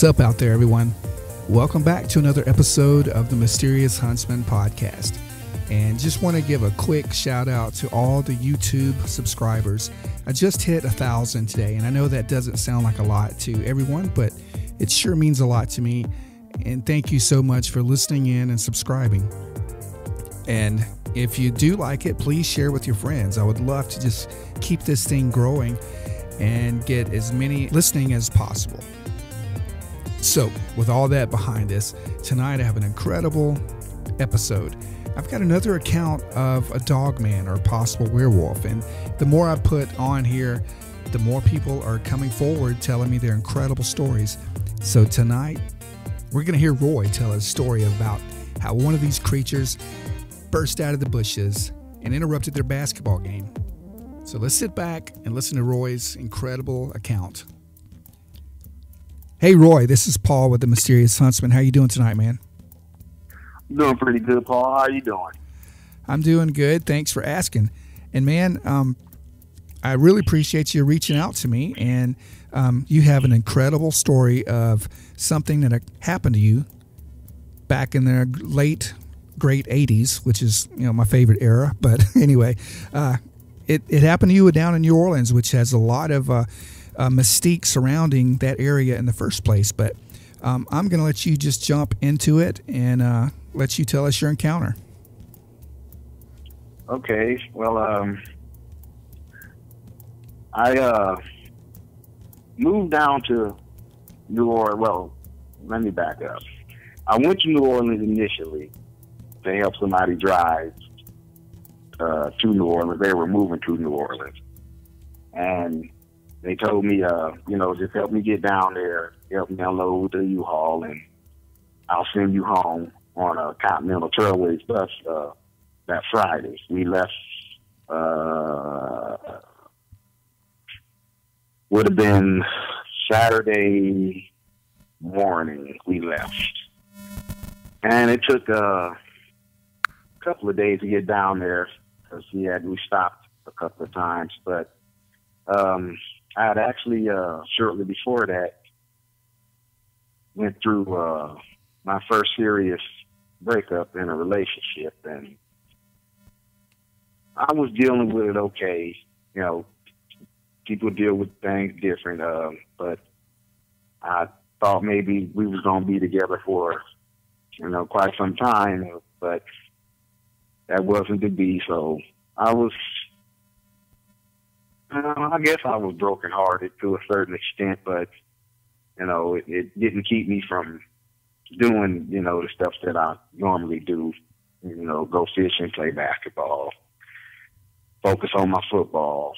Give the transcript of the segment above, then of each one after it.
What's up out there, everyone? Welcome back to another episode of the Mysterious Huntsman podcast. And just want to give a quick shout out to all the YouTube subscribers. I just hit a thousand today, and I know that doesn't sound like a lot to everyone, but it sure means a lot to me. And thank you so much for listening in and subscribing. And if you do like it, please share with your friends. I would love to just keep this thing growing and get as many listening as possible. So, with all that behind us, tonight I have an incredible episode. I've got another account of a dog man or a possible werewolf, and the more I put on here, the more people are coming forward telling me their incredible stories. So, tonight we're going to hear Roy tell a story about how one of these creatures burst out of the bushes and interrupted their basketball game. So, let's sit back and listen to Roy's incredible account. Hey Roy, this is Paul with the Mysterious Huntsman. How you doing tonight, man? I'm doing pretty good, Paul. How you doing? I'm doing good. Thanks for asking. And man, um, I really appreciate you reaching out to me. And um, you have an incredible story of something that happened to you back in the late great 80s, which is you know my favorite era. But anyway, uh, it it happened to you down in New Orleans, which has a lot of uh, uh, mystique surrounding that area in the first place. But um, I'm going to let you just jump into it and uh, let you tell us your encounter. Okay. Well, um, I uh, moved down to New Orleans. Well, let me back up. I went to New Orleans initially to help somebody drive uh, to New Orleans. They were moving to New Orleans. And they told me, uh, you know, just help me get down there, help me unload the U-Haul, and I'll send you home on a Continental Trailways bus uh, that Friday. We left, uh, would have been Saturday morning we left. And it took uh, a couple of days to get down there because we had, we stopped a couple of times, but um, I had actually uh, shortly before that went through uh, my first serious breakup in a relationship, and I was dealing with it okay. You know, people deal with things different, uh, but I thought maybe we was gonna be together for you know quite some time, but that wasn't to be. So I was uh, I guess I was brokenhearted to a certain extent, but you know, it, it didn't keep me from doing, you know, the stuff that I normally do. You know, go fishing, play basketball, focus on my football.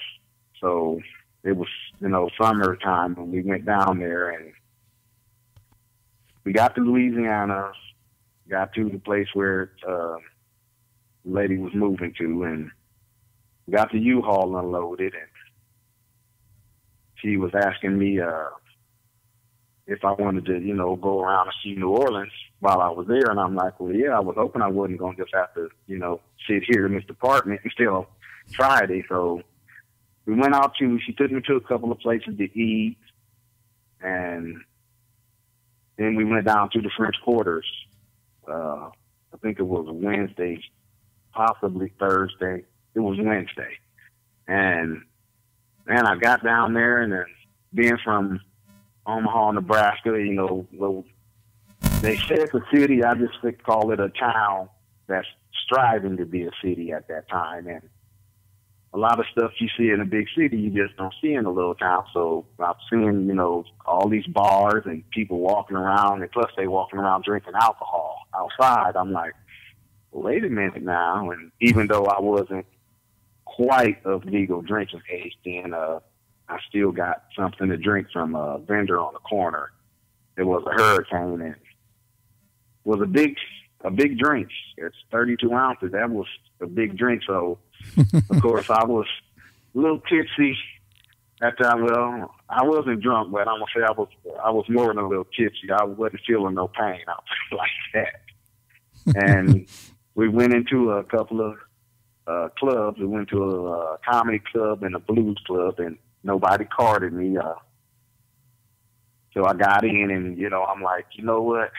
So it was, you know, summertime when we went down there and we got to Louisiana, got to the place where uh, the lady was moving to, and got the U-Haul unloaded, and she was asking me uh, if I wanted to, you know, go around and see New Orleans while I was there, and I'm like, well, yeah, I was hoping I wasn't going to just have to, you know, sit here in this department until Friday. So we went out to. She took me to a couple of places to eat, and then we went down to the French Quarters. Uh, I think it was Wednesday, possibly Thursday. It was Wednesday, and man, I got down there and then being from Omaha, Nebraska, you know, well, they say it's a city. I just call it a town that's striving to be a city at that time. And a lot of stuff you see in a big city, you just don't see in a little town. So I'm seeing, you know, all these bars and people walking around, and plus they walking around drinking alcohol outside. I'm like, wait a minute now. And even though I wasn't quite of legal drinking age, then uh, I still got something to drink from a vendor on the corner. It was a hurricane and was a big a big drink. It's 32 ounces. That was a big drink. So, of course, I was a little tipsy at that Well, I wasn't drunk, but I'm gonna say I was. I was more than a little tipsy. I wasn't feeling no pain. out like that. And we went into a couple of uh, clubs. We went to a uh, comedy club and a blues club, and nobody carded me. Uh, So I got in, and you know, I'm like, you know what?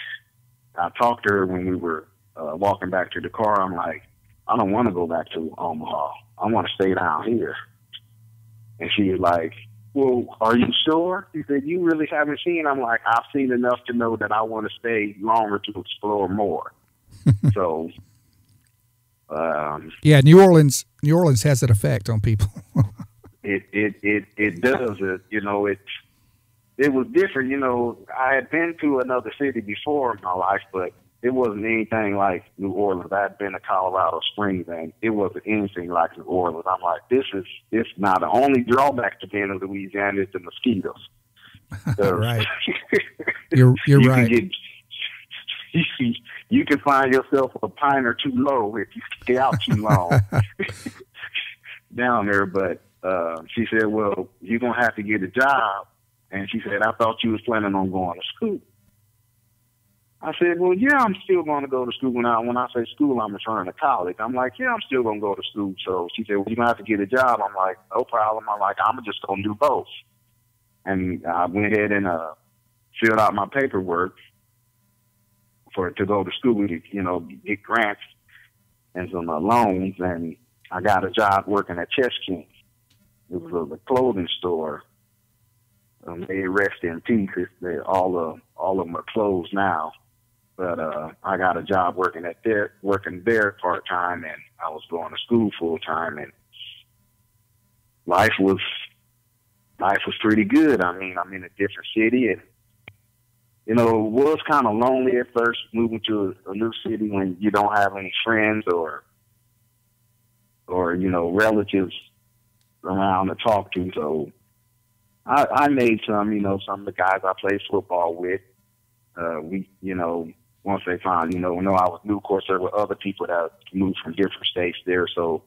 I talked to her when we were uh, walking back to the car. I'm like, I don't want to go back to Omaha. I want to stay down here. And she was like, Well, are you sure? She said, You really haven't seen? I'm like, I've seen enough to know that I want to stay longer to explore more. so, um, yeah, New Orleans, New Orleans has that effect on people. it, it, it, it does. It, you know, it, it was different. You know, I had been to another city before in my life, but it wasn't anything like New Orleans. I'd been to Colorado Springs, and it wasn't anything like New Orleans. I'm like, this is this now the only drawback to being in Louisiana is the mosquitoes. right. you're you're you right. Get, you, you can find yourself a pine or two low if you stay out too long down there. But uh, she said, "Well, you're gonna have to get a job." And she said, "I thought you was planning on going to school." I said, well, yeah, I'm still going to go to school. Now, when I say school, I'm referring to college. I'm like, yeah, I'm still going to go to school. So she said, well, you're going to have to get a job. I'm like, no problem. I'm like, I'm just going to do both. And I went ahead and uh, filled out my paperwork for to go to school to, you know, get grants and some uh, loans. And I got a job working at Chess King. It was a clothing store. Um, they rest in peace. They, all of all of them are closed now but uh, I got a job working at there, working there part time, and I was going to school full time, and life was life was pretty good. I mean, I'm in a different city, and you know, it was kind of lonely at first moving to a, a new city when you don't have any friends or or you know relatives around to talk to. So I, I made some, you know, some of the guys I played football with. Uh, we, you know, once they find, you know, know I was new, of course, there were other people that moved from different states there. So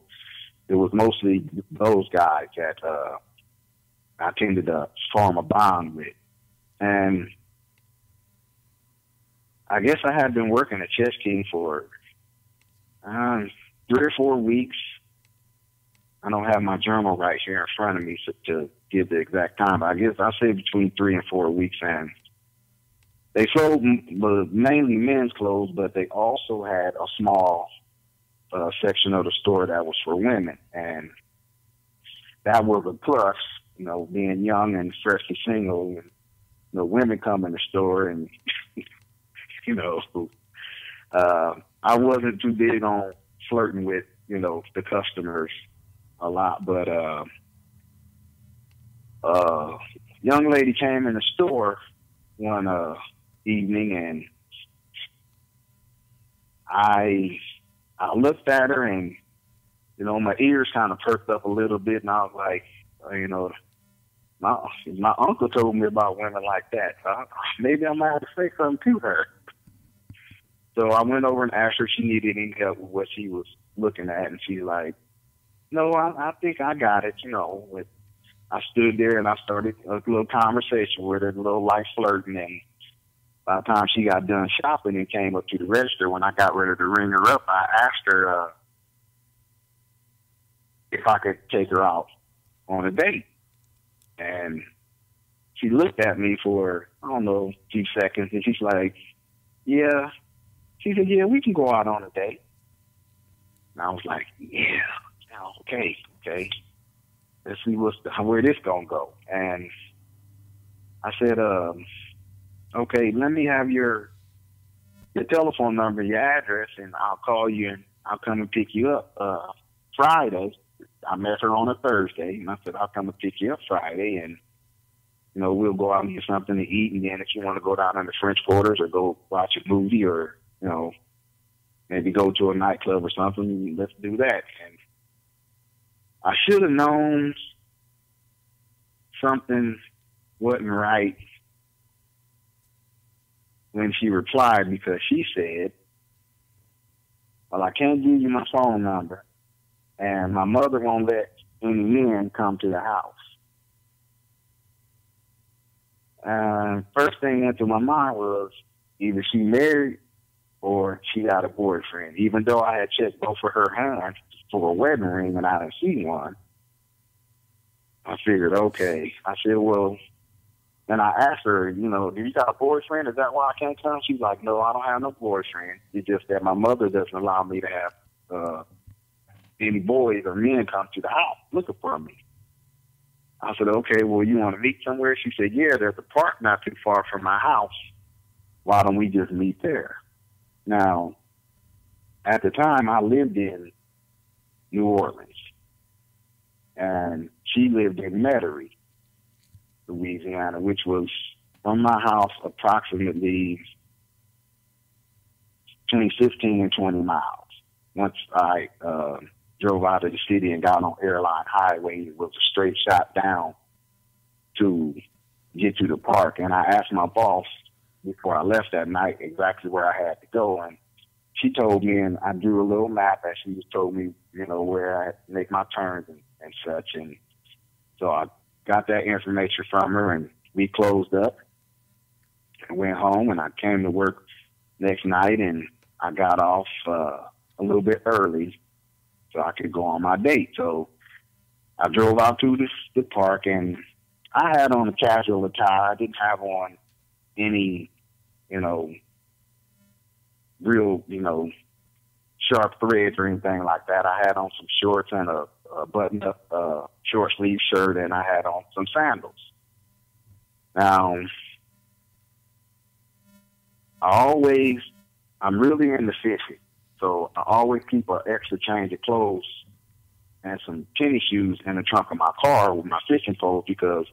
it was mostly those guys that uh, I tended to form a bond with. And I guess I had been working at Chess King for um, three or four weeks. I don't have my journal right here in front of me to, to give the exact time, but I guess I say between three and four weeks. And they sold mainly men's clothes, but they also had a small uh, section of the store that was for women, and that was a plus. You know, being young and freshly single, and you know, women come in the store, and you know, uh, I wasn't too big on flirting with you know the customers a lot, but uh, uh, young lady came in the store one uh evening, and I I looked at her, and you know my ears kind of perked up a little bit, and I was like, uh, you know, my my uncle told me about women like that. So I, maybe I might have to say something to her. So I went over and asked her if she needed any help with what she was looking at, and she's like, "No, I, I think I got it." You know, with I stood there and I started a little conversation with her, a little light flirting, and by the time she got done shopping and came up to the register, when I got ready to ring her up, I asked her uh, if I could take her out on a date. And she looked at me for, I don't know, a few seconds, and she's like, Yeah. She said, Yeah, we can go out on a date. And I was like, Yeah, okay, okay. Let's see what's the, where this gonna go. And I said, um, okay, let me have your your telephone number, your address, and I'll call you and I'll come and pick you up uh, Friday. I met her on a Thursday, and I said I'll come and pick you up Friday, and you know we'll go out and get something to eat, and then if you want to go down in the French Quarters or go watch a movie or you know maybe go to a nightclub or something, let's do that. And I should have known something wasn't right when she replied because she said, Well, I can't give you my phone number, and my mother won't let any men come to the house. And first thing that to my mind was either she married or she got a boyfriend. Even though I had checked both of her hands for a wedding ring and I didn't see one, I figured, okay. I said, well, And I asked her, you know, do you got a boyfriend? Is that why I can't come? She's like, no, I don't have no boyfriend. It's just that my mother doesn't allow me to have uh, any boys or men come to the house looking for me. I said, okay, well, you want to meet somewhere? She said, yeah, there's a park not too far from my house. Why don't we just meet there? Now, at the time, I lived in New Orleans, and she lived in Metairie, Louisiana, which was from my house approximately between 15 and 20 miles. Once I uh, drove out of the city and got on Airline Highway. It was a straight shot down to get to the park. And I asked my boss before I left that night exactly where I had to go. And she told me, and I drew a little map, and she just told me, you know, where I had to make my turns and, and such. And so I got that information from her, and we closed up and went home. And I came to work next night, and I got off uh, a little bit early so I could go on my date. So I drove out to the, the park and I had on a casual attire. I didn't have on any, you know, real, you know, sharp threads or anything like that. I had on some shorts and a, a button up uh, short sleeve shirt and I had on some sandals. Now, I always, I'm really into fishing. So I always keep an extra change of clothes and some tennis shoes in the trunk of my car with my fishing poles because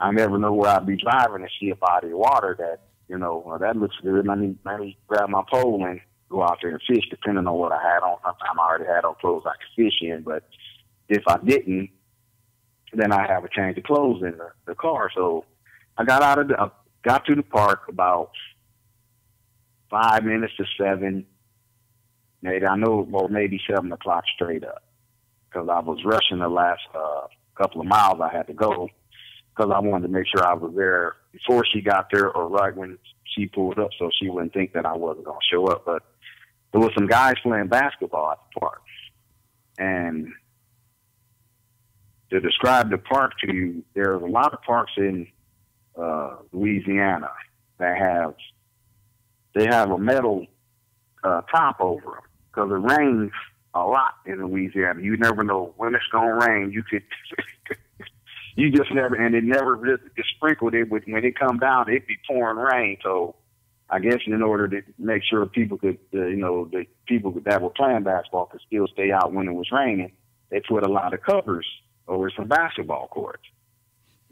I never know where I'd be driving and see a body of water that, you know, well, that looks good. Let me, let me grab my pole and go out there and fish depending on what I had on. Sometimes I already had on clothes I could fish in, but if I didn't, then I have a change of clothes in the, the car. So I got out of the, I got to the park about five minutes to seven Maybe I know, well, maybe seven o'clock straight up, because I was rushing the last uh, couple of miles I had to go, because I wanted to make sure I was there before she got there or right when she pulled up, so she wouldn't think that I wasn't going to show up. But there was some guys playing basketball at the park, and to describe the park to you, there's a lot of parks in uh, Louisiana that have they have a metal uh, top over them because it rains a lot in Louisiana. You never know when it's gonna rain. You could, you just never, and it never just, sprinkled it. With when it come down, it'd be pouring rain. So, I guess in order to make sure people could, uh, you know, the people that were playing basketball could still stay out when it was raining, they put a lot of covers over some basketball courts.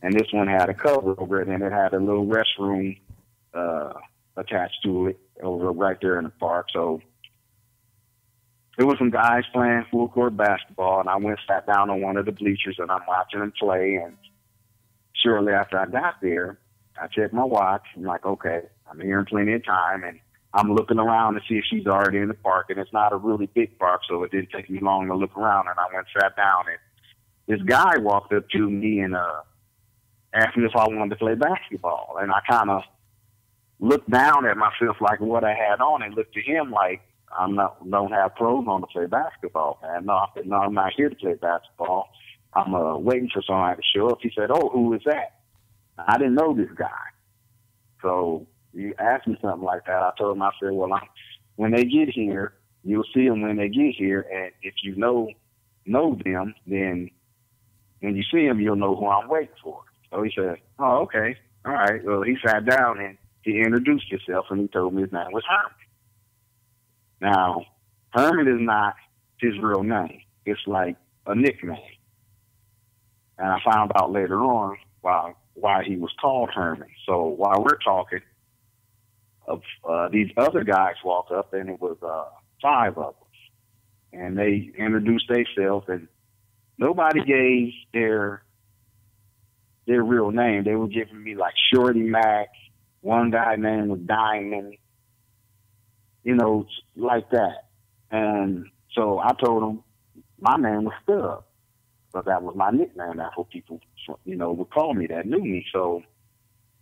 And this one had a cover over it, and it had a little restroom uh, attached to it over right there in the park. So there was some guys playing full court basketball, and I went sat down on one of the bleachers, and I'm watching them play. And shortly after I got there, I checked my watch. I'm like, okay, I'm here in plenty of time, and I'm looking around to see if she's already in the park. And it's not a really big park, so it didn't take me long to look around. And I went sat down, and this guy walked up to me and uh, asked me if I wanted to play basketball. And I kind of looked down at myself like what I had on, and looked at him like I'm not don't have clothes on to play basketball, man. No, I said, no, I'm not here to play basketball. I'm uh, waiting for somebody to show up. He said, oh, who is that? I didn't know this guy. So you asked me something like that. I told him, I said, well, I'm, when they get here, you'll see them when they get here, and if you know know them, then when you see them, you'll know who I'm waiting for. So he said, oh, okay, all right. Well, he sat down and he introduced himself, and he told me his name was Herman. Now, Herman is not his real name. It's like a nickname. And I found out later on why why he was called Herman. So while we're talking, of uh, these other guys walked up, and it was uh, five of them, and they introduced themselves, and nobody gave their their real name. They were giving me like Shorty Mac. One guy name was Diamond you know, like that. And so I told him my name was Stub, but that was my nickname. That's what people, you know, would call me that knew me. So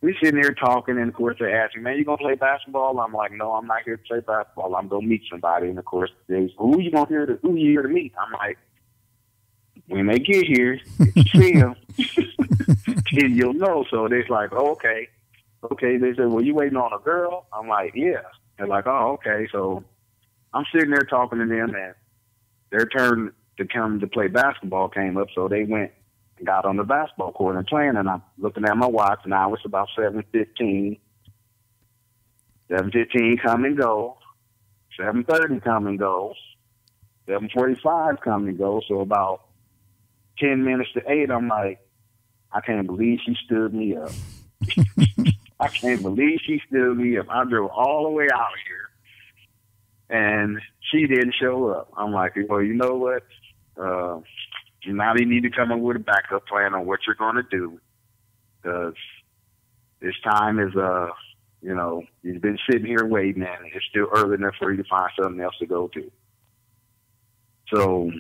we sitting there talking, and of course they're asking, "Man, you gonna play basketball?" I'm like, "No, I'm not here to play basketball. I'm gonna meet somebody." And of course they, "Who you gonna here to? Who you here to meet?" I'm like, "When they get here, see them, and you'll know. So they're like, oh, okay, okay. They said, well, you waiting on a girl? I'm like, yeah. They're like, oh, okay. So I'm sitting there talking to them, and their turn to come to play basketball came up. So they went and got on the basketball court and playing. And I'm looking at my watch, and now it's about seven fifteen. Seven fifteen come and go. Seven thirty come and go. Seven forty five come and go. So about ten minutes to eight, I'm like, I can't believe she stood me up. I can't believe she stood me up. I drove all the way out here, and she didn't show up. I'm like, well, you know what? Uh, you now you need to come up with a backup plan on what you're going to do, because this time is uh, you know, you've been sitting here waiting, and it's still early enough for you to find something else to go to. So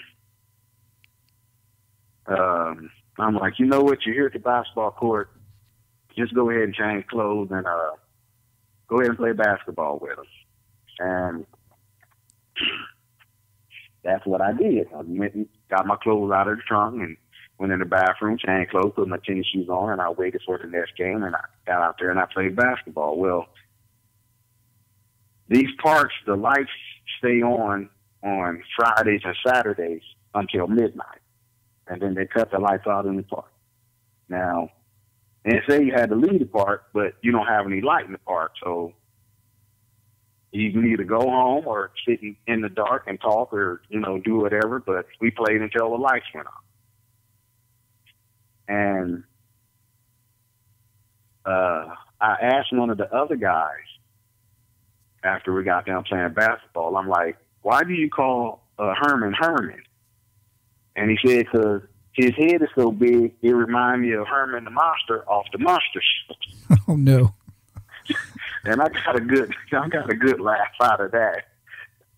um, I'm like, you know what? You're here at the basketball court. Just go ahead and change clothes and uh, go ahead and play basketball with us. And that's what I did. I went and got my clothes out of the trunk and went in the bathroom, changed clothes, put my tennis shoes on, and I waited for the next game. And I got out there and I played basketball. Well, these parks, the lights stay on on Fridays and Saturdays until midnight and then they cut the lights out in the park. Now, and say you had to leave the park, but you don't have any light in the park, so you can either go home or sit in the dark and talk or you know do whatever. But we played until the lights went on, and uh, I asked one of the other guys after we got done playing basketball. I'm like, "Why do you call uh, Herman Herman?" And he said, because his head is so big, it reminds me of Herman the Munster off the Munster Show. Oh no! and I got a good, I got a good laugh out of that.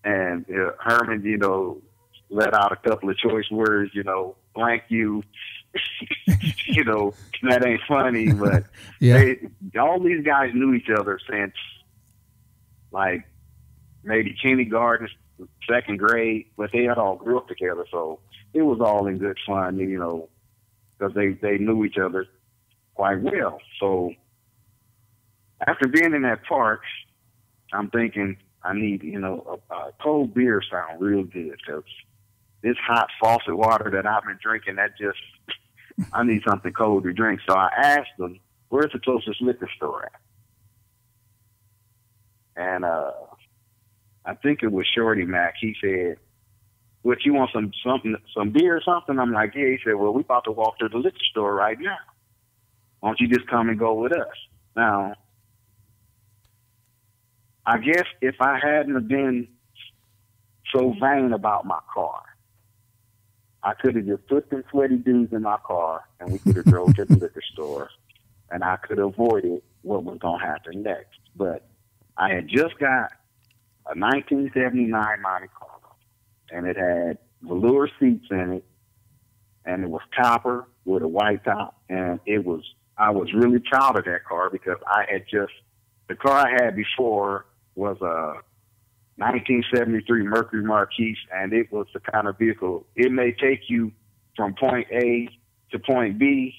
And uh, Herman, you know, let out a couple of choice words, you know, blank you. you know, that ain't funny, but yeah. they, all these guys knew each other since like maybe kindergarten, second grade, but they had all grew up together. So it was all in good fun, you know, because they they knew each other quite well. So after being in that park, I'm thinking I need you know a, a cold beer sound real good because this hot faucet water that I've been drinking that just I need something cold to drink. So I asked them, "Where's the closest liquor store at?" And uh, I think it was Shorty Mac. He said what you want some something some beer or something? I'm like, yeah. He said, well, we about to walk to the liquor store right now. Why don't you just come and go with us? Now, I guess if I hadn't been so vain about my car, I could have just put them sweaty dudes in my car and we could have drove to the liquor store and I could have avoided what was going to happen next. But I had just got a 1979 Monte Carlo and it had velour seats in it, and it was copper with a white top, and it was I was really proud of that car because I had just the car I had before was a 1973 Mercury Marquis, and it was the kind of vehicle it may take you from point A to point B,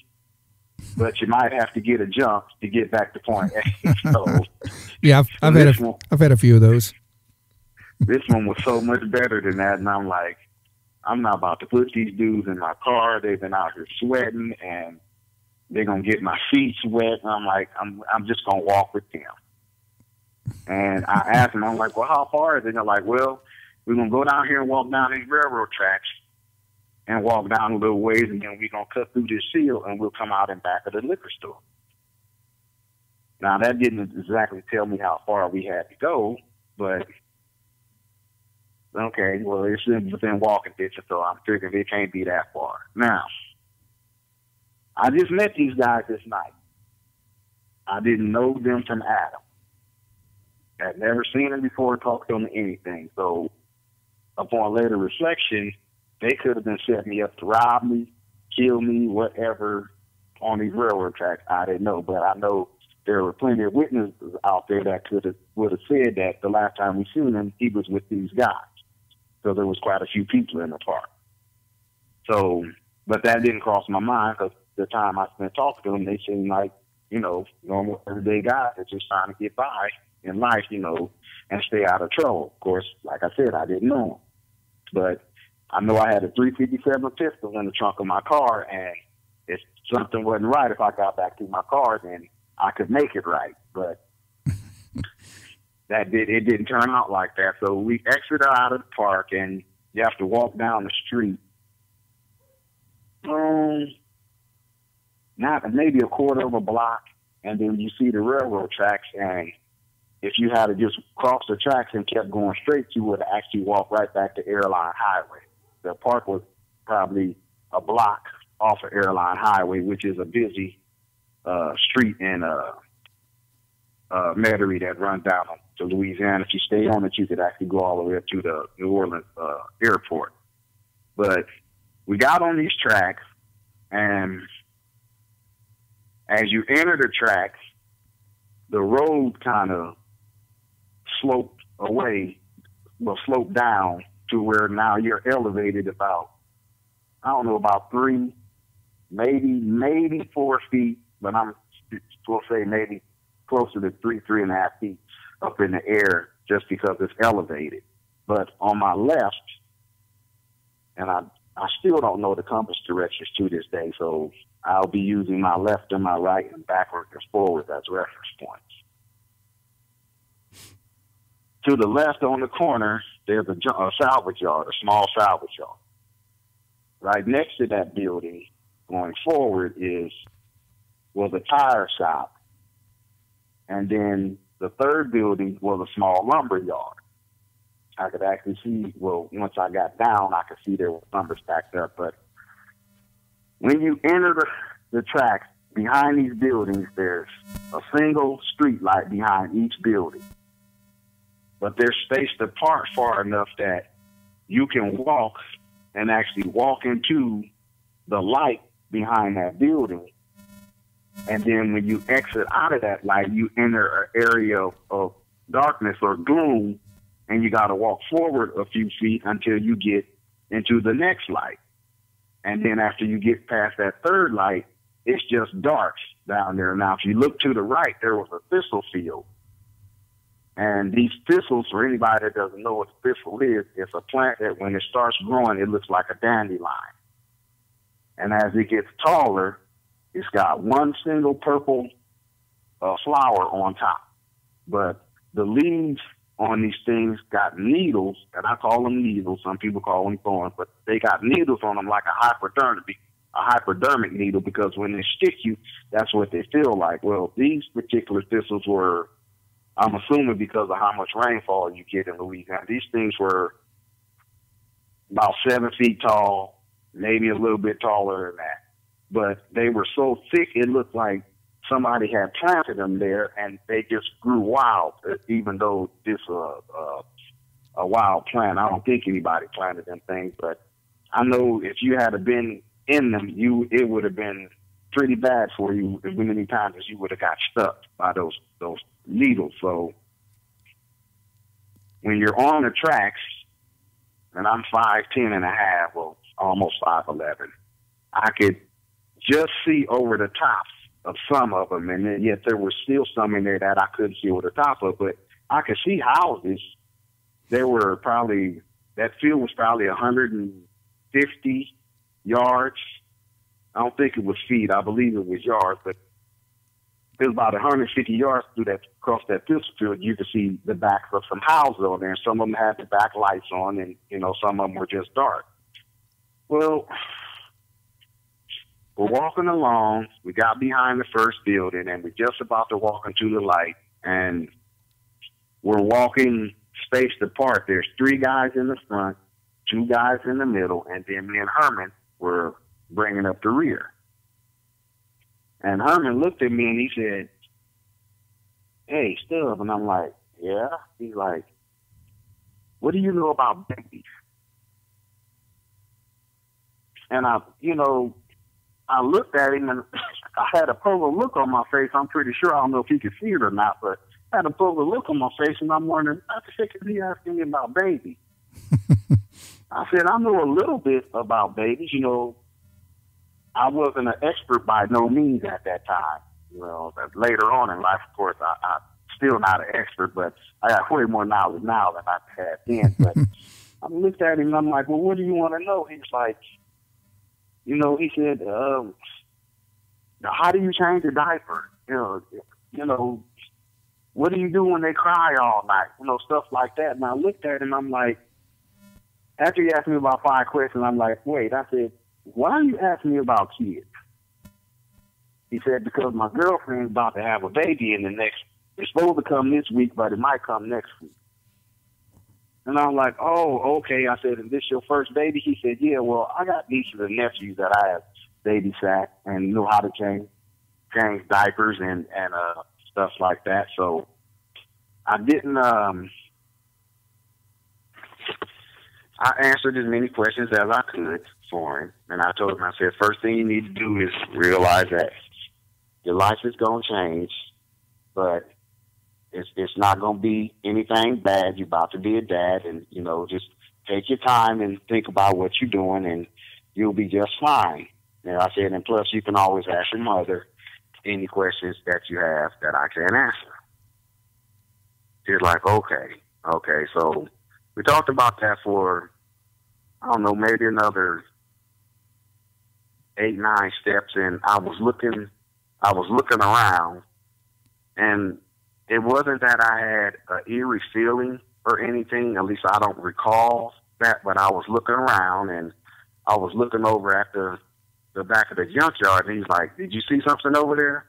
but you might have to get a jump to get back to point A. so, yeah, I've, I've had a, I've had a few of those this one was so much better than that. And I'm like, I'm not about to put these dudes in my car. They've been out here sweating and they're gonna get my feet wet. And I'm like, I'm I'm just gonna walk with them. And I asked them, I'm like, well, how far is it? And they're like, well, we're gonna go down here and walk down these railroad tracks and walk down a little ways, and then we're gonna cut through this seal, and we'll come out in back of the liquor store. Now that didn't exactly tell me how far we had to go, but Okay, well, it's within walking distance, so I'm figuring it can't be that far. Now, I just met these guys this night. I didn't know them from Adam. I'd never seen them before, talked to them anything. So, upon later reflection, they could have been setting me up to rob me, kill me, whatever, on these mm-hmm. railroad tracks. I didn't know, but I know there were plenty of witnesses out there that could have would have said that the last time we seen him, he was with these guys. So there was quite a few people in the park. So, but that didn't cross my mind because the time I spent talking to them, they seemed like, you know, normal everyday guys that just trying to get by in life, you know, and stay out of trouble. Of course, like I said, I didn't know them. But I know I had a 357 pistol in the trunk of my car, and if something wasn't right, if I got back to my car, then I could make it right. But that did it didn't turn out like that. So we exited out of the park, and you have to walk down the street. Um, not maybe a quarter of a block, and then you see the railroad tracks. And if you had to just cross the tracks and kept going straight, you would actually walk right back to Airline Highway. The park was probably a block off of Airline Highway, which is a busy uh, street in uh, uh, Metairie that runs down to Louisiana. If you stay on it, you could actually go all the way up to the New Orleans uh, airport. But we got on these tracks, and as you enter the tracks, the road kind of sloped away, well, sloped down to where now you're elevated about, I don't know, about three, maybe, maybe four feet, but I'm to say maybe closer to three, three and a half feet up in the air just because it's elevated. But on my left, and I I still don't know the compass directions to this day, so I'll be using my left and my right and backward and forward as reference points. To the left on the corner, there's a, a salvage yard, a small salvage yard. Right next to that building, going forward, is was a tire shop, and then the third building was a small lumber yard. I could actually see, well, once I got down, I could see there were lumber stacked up. But when you enter the, the tracks, behind these buildings, there's a single street light behind each building. But they're spaced apart far enough that you can walk and actually walk into the light behind that building and then when you exit out of that light, you enter an area of, darkness or gloom, and you got to walk forward a few feet until you get into the next light. And then after you get past that third light, it's just dark down there. Now, if you look to the right, there was a thistle field. And these thistles, for anybody that doesn't know what a thistle is, it's a plant that when it starts growing, it looks like a dandelion. And as it gets taller, it's got one single purple uh, flower on top, but the leaves on these things got needles, and I call them needles. Some people call them thorns, but they got needles on them like a hypodermic, a hypodermic needle, because when they stick you, that's what they feel like. Well, these particular thistles were, I'm assuming because of how much rainfall you get in Louisiana, these things were about seven feet tall, maybe a little bit taller than that but they were so thick it looked like somebody had planted them there and they just grew wild even though this uh, uh, a wild plant i don't think anybody planted them things but i know if you had been in them you it would have been pretty bad for you as many times as you would have got stuck by those those needles. So when you're on the tracks and i'm five ten and a half well almost five eleven i could just see over the tops of some of them, and then, yet there was still some in there that I couldn't see over the top of. But I could see houses. There were probably that field was probably 150 yards. I don't think it was feet. I believe it was yards, but it was about 150 yards through that across that field. You could see the backs of some houses on there, some of them had the back lights on, and you know some of them were just dark. Well, we're walking along. We got behind the first building, and we're just about to walk into the light. And we're walking spaced apart. There's three guys in the front, two guys in the middle, and then me and Herman were bringing up the rear. And Herman looked at me and he said, "Hey, Stubb," and I'm like, "Yeah." He's like, "What do you know about babies?" And I, you know, I looked at him and I had a puzzled look on my face. I'm pretty sure I don't know if he could see it or not, but I had a puzzled look on my face, and I'm wondering, what the heck is he asking me about babies? I said, I know a little bit about babies. You know, I wasn't an expert by no means at that time. You know, later on in life, of course, I, I still not an expert, but I got way more knowledge now than I had then. But I looked at him and I'm like, well, what do you want to know? He's like, you know, he said, um, how do you change a diaper? You know, you know, what do you do when they cry all night? You know, stuff like that. And I looked at him, I'm like, after he asked me about five questions, I'm like, wait, I said, why are you asking me about kids? He said, because my girlfriend's about to have a baby in the next, it's supposed to come this week, but it might come next week. And I'm like, oh, okay. I said, is this your first baby? He said, yeah, well, I got nieces and nephews that I have babysat and know how to change change diapers and, and uh stuff like that. So I didn't um I answered as many questions as I could for him. And I told him, I said, first thing you need to do is realize that your life is going to change, but it's, it's not going to be anything bad. You're about to be a dad, and, you know, just take your time and think about what you're doing, and you'll be just fine. And I said, and plus, you can always ask your mother any questions that you have that I can't answer. He's like, okay, okay. So we talked about that for, I don't know, maybe another eight, nine steps. And I was looking, I was looking around and it wasn't that I had an eerie feeling or anything. At least I don't recall that, but I was looking around and I was looking over at the the back of the junkyard, and he's like, "Did you see something over there?"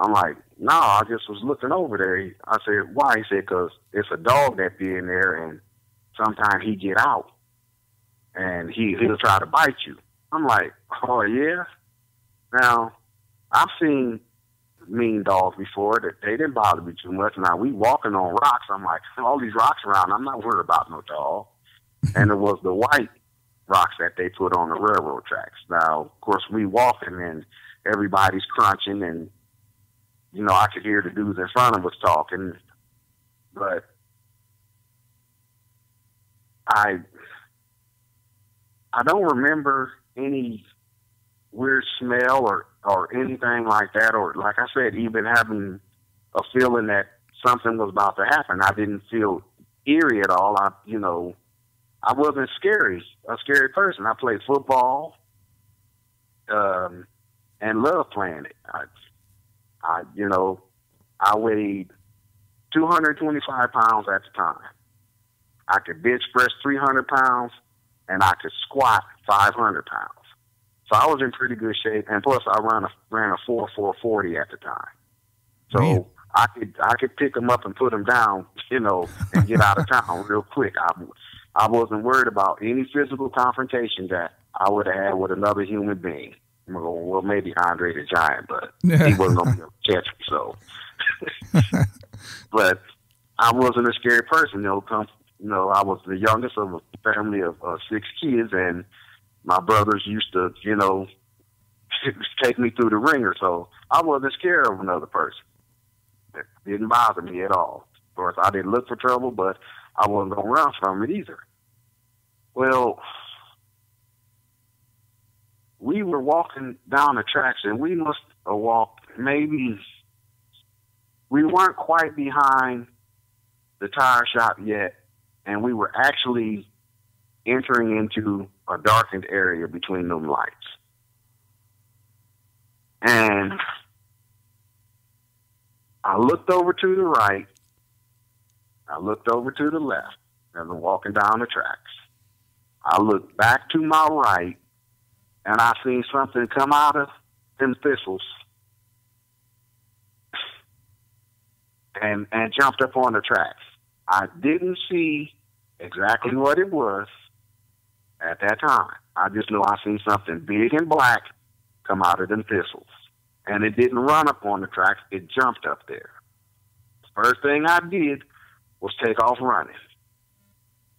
I'm like, "No, I just was looking over there." I said, "Why?" He said, "Cause it's a dog that be in there, and sometimes he get out, and he he'll try to bite you." I'm like, "Oh yeah." Now, I've seen mean dogs before that they didn't bother me too much. Now we walking on rocks. I'm like, all these rocks around. I'm not worried about no dog. and it was the white rocks that they put on the railroad tracks. Now, of course, we walking and everybody's crunching, and you know I could hear the dudes in front of us talking, but I I don't remember any weird smell or or anything like that, or like I said, even having a feeling that something was about to happen. I didn't feel eerie at all. I, you know, I wasn't scary, a scary person. I played football, um, and loved playing it. I, I, you know, I weighed 225 pounds at the time. I could bench press 300 pounds, and I could squat 500 pounds. So I was in pretty good shape, and plus I ran a ran a four four forty at the time. So Man. I could I could pick them up and put them down, you know, and get out of town real quick. I I wasn't worried about any physical confrontation that I would have had with another human being. Well, maybe Andre the Giant, but he wasn't going to catch me. So, but I wasn't a scary person. You know, come, you know, I was the youngest of a family of uh, six kids, and my brothers used to, you know, take me through the ringer. So I wasn't scared of another person. It didn't bother me at all. Of course, I didn't look for trouble, but I wasn't going to run from it either. Well, we were walking down the tracks and we must have walked maybe, we weren't quite behind the tire shop yet, and we were actually entering into a darkened area between them lights. And I looked over to the right I looked over to the left as I'm walking down the tracks. I looked back to my right and I seen something come out of them thistles and and jumped up on the tracks. I didn't see exactly what it was at that time. I just know I seen something big and black come out of them thistles. And it didn't run up on the tracks, it jumped up there. First thing I did was take off running.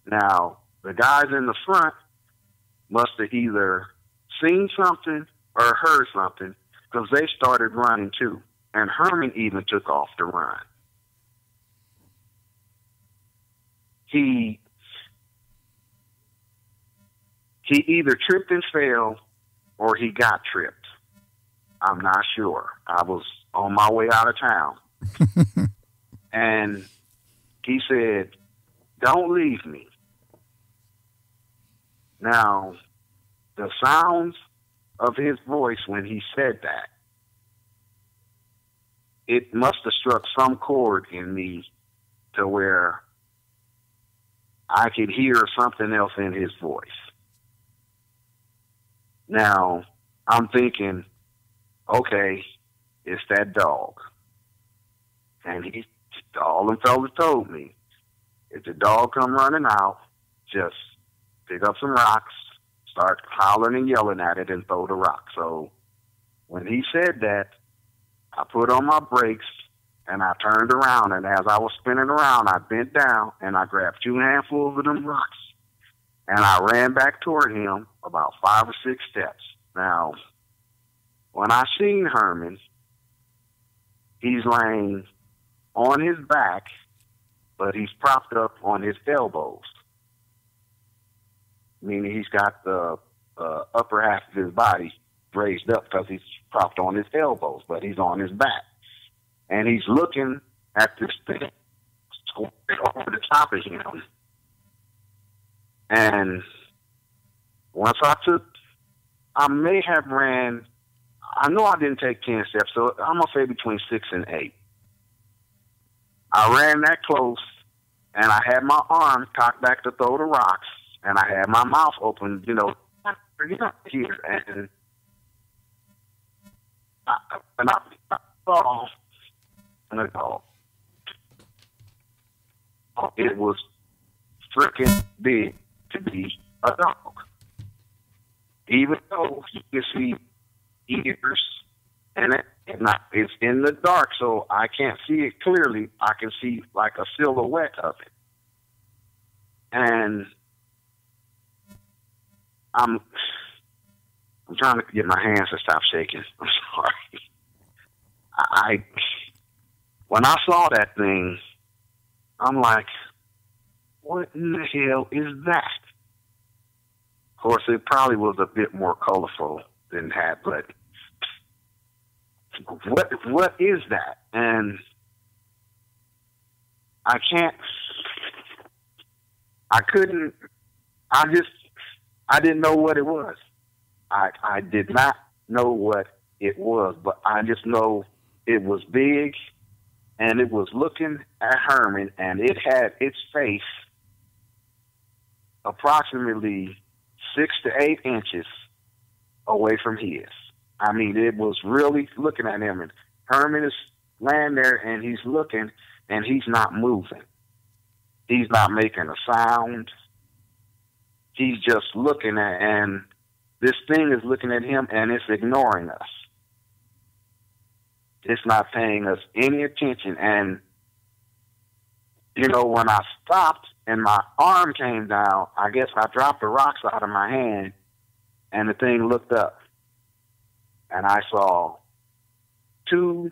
Now, the guys in the front must have either seen something or heard something because they started running too. And Herman even took off to run. He he either tripped and fell or he got tripped. I'm not sure. I was on my way out of town. and he said, Don't leave me. Now, the sounds of his voice when he said that, it must have struck some chord in me to where I could hear something else in his voice. Now, I'm thinking, okay, it's that dog. And he, all them fellas told me, if the dog come running out, just pick up some rocks, start hollering and yelling at it, and throw the rock. So when he said that, I put on my brakes and I turned around. And as I was spinning around, I bent down and I grabbed two handfuls of them rocks and I ran back toward him about five or six steps. Now, when I seen Herman, he's laying on his back, but he's propped up on his elbows. Meaning he's got the uh, upper half of his body raised up because he's propped on his elbows, but he's on his back. And he's looking at this thing over the top of him. And once I took, I may have ran, I know I didn't take 10 steps, so I'm going to say between six and eight. I ran that close, and I had my arm cocked back to throw the rocks, and I had my mouth open, you know, here. And I, and I, saw a dog. It was freaking big to be a dog. Even though you can see ears and it, and I, it's in the dark, so I can't see it clearly. I can see like a silhouette of it. And I'm I'm trying to get my hands to stop shaking. I'm sorry. I when I saw that thing, I'm like, what in the hell is that? Of course, it probably was a bit more colorful than that, but what what is that? And I can't. I couldn't. I just. I didn't know what it was. I I did not know what it was, but I just know it was big, and it was looking at Herman, and it had its face approximately six to eight inches away from his. I mean, it was really looking at him, and Herman is laying there, and he's looking, and he's not moving. He's not making a sound. He's just looking at, and this thing is looking at him, and it's ignoring us. It's not paying us any attention, and you know, when I stopped and my arm came down, I guess I dropped the rocks out of my hand, and the thing looked up, and I saw two.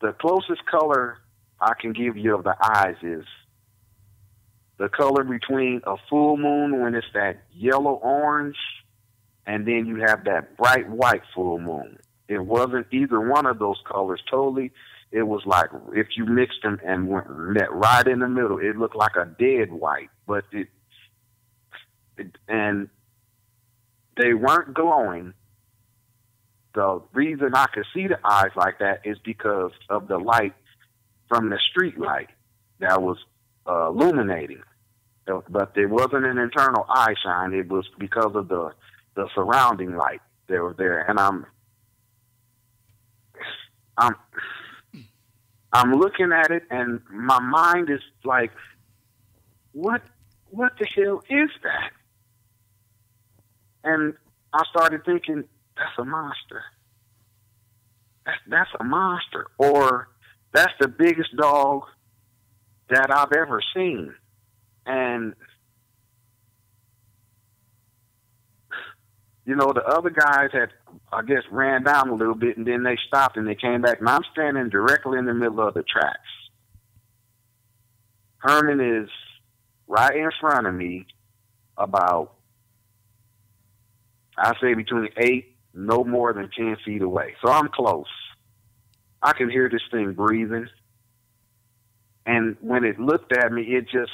The closest color I can give you of the eyes is the color between a full moon when it's that yellow orange, and then you have that bright white full moon. It wasn't either one of those colors totally it was like if you mixed them and went right in the middle, it looked like a dead white. But it, it and they weren't glowing. The reason I could see the eyes like that is because of the light from the street light that was uh, illuminating. But there wasn't an internal eye shine. It was because of the the surrounding light that were there. And I'm I'm I'm looking at it and my mind is like, what, what the hell is that? And I started thinking, that's a monster. That's, that's a monster. Or that's the biggest dog that I've ever seen. And you know, the other guys had, I guess, ran down a little bit and then they stopped and they came back. And I'm standing directly in the middle of the tracks. Herman is right in front of me, about I say between eight, no more than 10 feet away. So I'm close. I can hear this thing breathing. And when it looked at me, it just,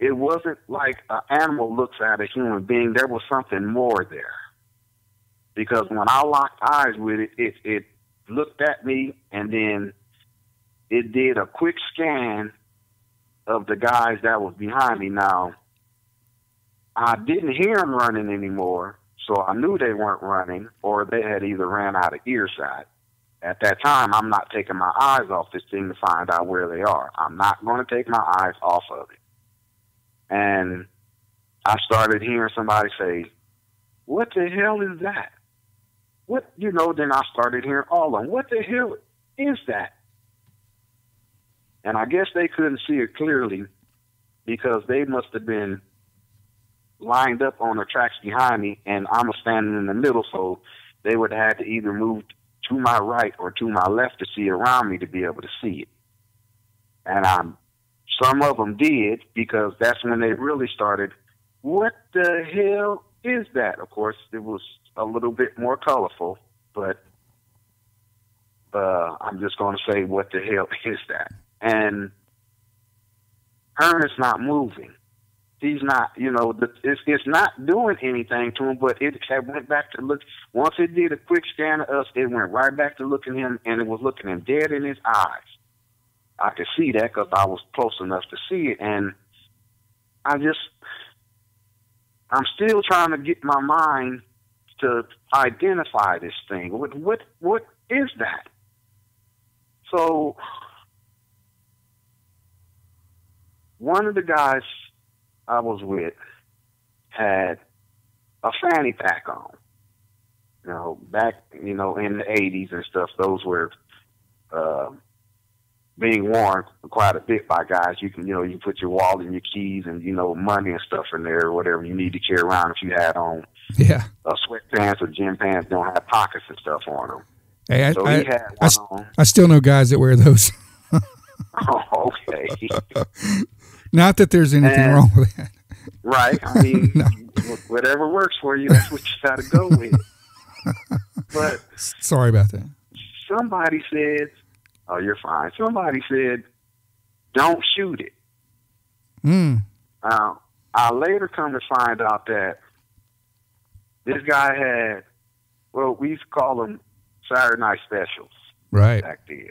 it wasn't like an animal looks at a human being. There was something more there. Because when I locked eyes with it, it, it looked at me and then it did a quick scan of the guys that was behind me. Now, I didn't hear them running anymore, so I knew they weren't running or they had either ran out of earshot. At that time, I'm not taking my eyes off this thing to find out where they are. I'm not going to take my eyes off of it. And I started hearing somebody say, What the hell is that? What, you know, then I started hearing all of them. What the hell is that? And I guess they couldn't see it clearly because they must have been lined up on the tracks behind me, and I'm standing in the middle, so they would have had to either move to my right or to my left to see around me to be able to see it. And um, some of them did because that's when they really started. What the hell is that? Of course, it was a little bit more colorful, but uh, I'm just going to say, what the hell is that? And Herman's not moving he's not, you know, it's it's not doing anything to him. But it had went back to look. Once it did a quick scan of us, it went right back to looking him, and it was looking him dead in his eyes. I could see that because I was close enough to see it, and I just, I'm still trying to get my mind to identify this thing. What what what is that? So one of the guys I was with had a fanny pack on. You know, back you know in the '80s and stuff, those were uh, being worn quite a bit by guys. You can you know you put your wallet and your keys and you know money and stuff in there, or whatever you need to carry around. If you had on yeah uh, sweatpants or gym pants, don't have pockets and stuff on them. Hey, I, so I, I, I, still know guys that wear those. oh, okay. Not that there's anything and, wrong with that. Right. I mean, no. whatever works for you, that's what you got to go with. but sorry about that. Somebody said, "Oh, you're fine." Somebody said, "Don't shoot it." Uh, I later come to find out that this guy had, well, we used to call them Saturday night specials. Right. Back then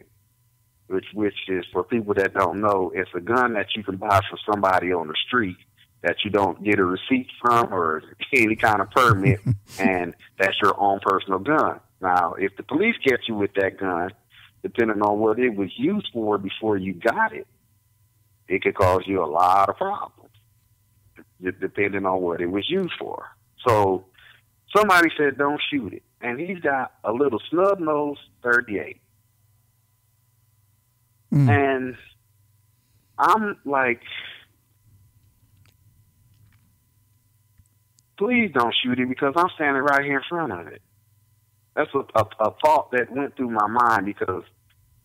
which which is for people that don't know, it's a gun that you can buy from somebody on the street that you don't get a receipt from or any kind of permit, and that's your own personal gun. Now, if the police catch you with that gun, depending on what it was used for before you got it, it could cause you a lot of problems, depending on what it was used for. So, somebody said, "Don't shoot it," and he's got a little snub nose 38. Mm. And I'm like, please don't shoot it because I'm standing right here in front of it. That's a, a, a thought that went through my mind because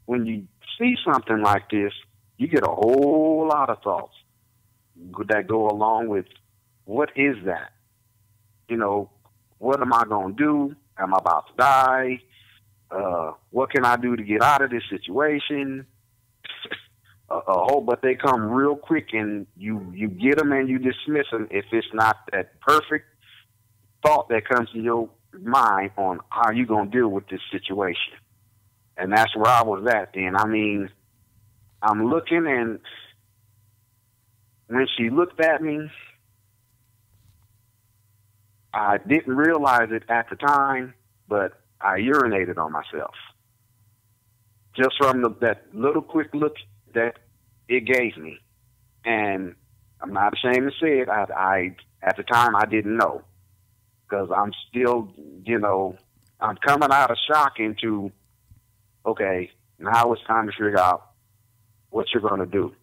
when you see something like this, you get a whole lot of thoughts that go along with what is that? You know, what am I going to do? Am I about to die? Uh, what can I do to get out of this situation? a, a whole, but they come real quick, and you you get them and you dismiss them if it's not that perfect thought that comes to your mind on how you gonna deal with this situation. And that's where I was at then. I mean, I'm looking, and when she looked at me, I didn't realize it at the time, but I urinated on myself just from the, that little quick look that it gave me. And I'm not ashamed to say it. I, I at the time I didn't know because I'm still, you know, I'm coming out of shock into, okay, now it's time to figure out what you're going to do.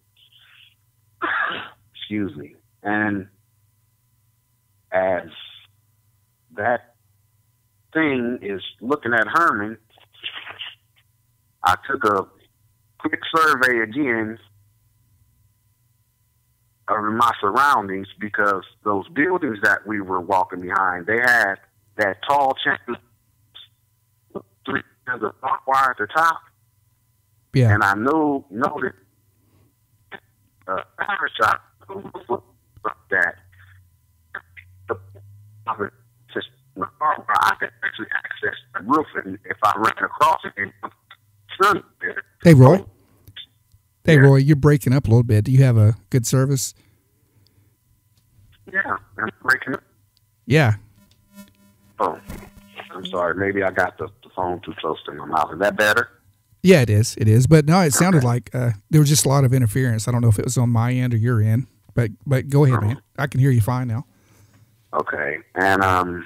Excuse me. And as that thing is looking at Herman, I took a quick survey again of my surroundings because those buildings that we were walking behind, they had that tall chain, three of the wire at the top. Yeah. And I knew noted uh, power shop that the I could actually access the roof and if I ran across it and. Hey, Roy. Hey, Roy, you're breaking up a little bit. Do you have a good service? Yeah, I'm breaking up. Yeah. Oh, I'm sorry. Maybe I got the, the phone too close to my mouth. Is that better? Yeah, it is. It is. But no, it sounded like uh, there was just a lot of interference. I don't know if it was on my end or your end, but but go ahead, man. I can hear you fine now. Okay. And um,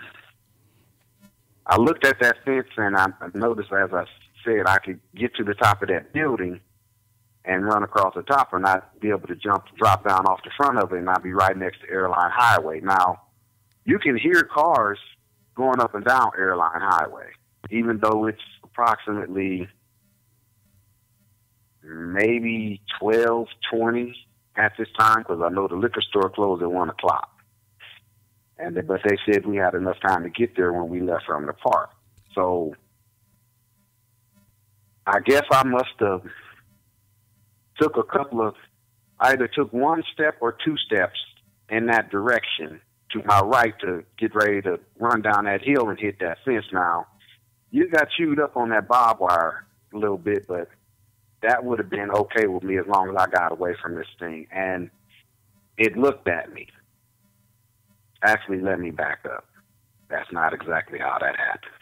I looked at that fence and I noticed, as I said, I could get to the top of that building and run across the top or not be able to jump, drop down off the front of it and I'd be right next to Airline Highway. Now, you can hear cars going up and down Airline Highway, even though it's approximately maybe twelve twenty at this time because I know the liquor store closed at 1 o'clock. And they, but they said we had enough time to get there when we left from the park. So I guess I must have took a couple of either took one step or two steps in that direction to my right to get ready to run down that hill and hit that fence. Now you got chewed up on that barbed wire a little bit, but that would have been okay with me as long as I got away from this thing. And it looked at me actually let me back up. That's not exactly how that happened.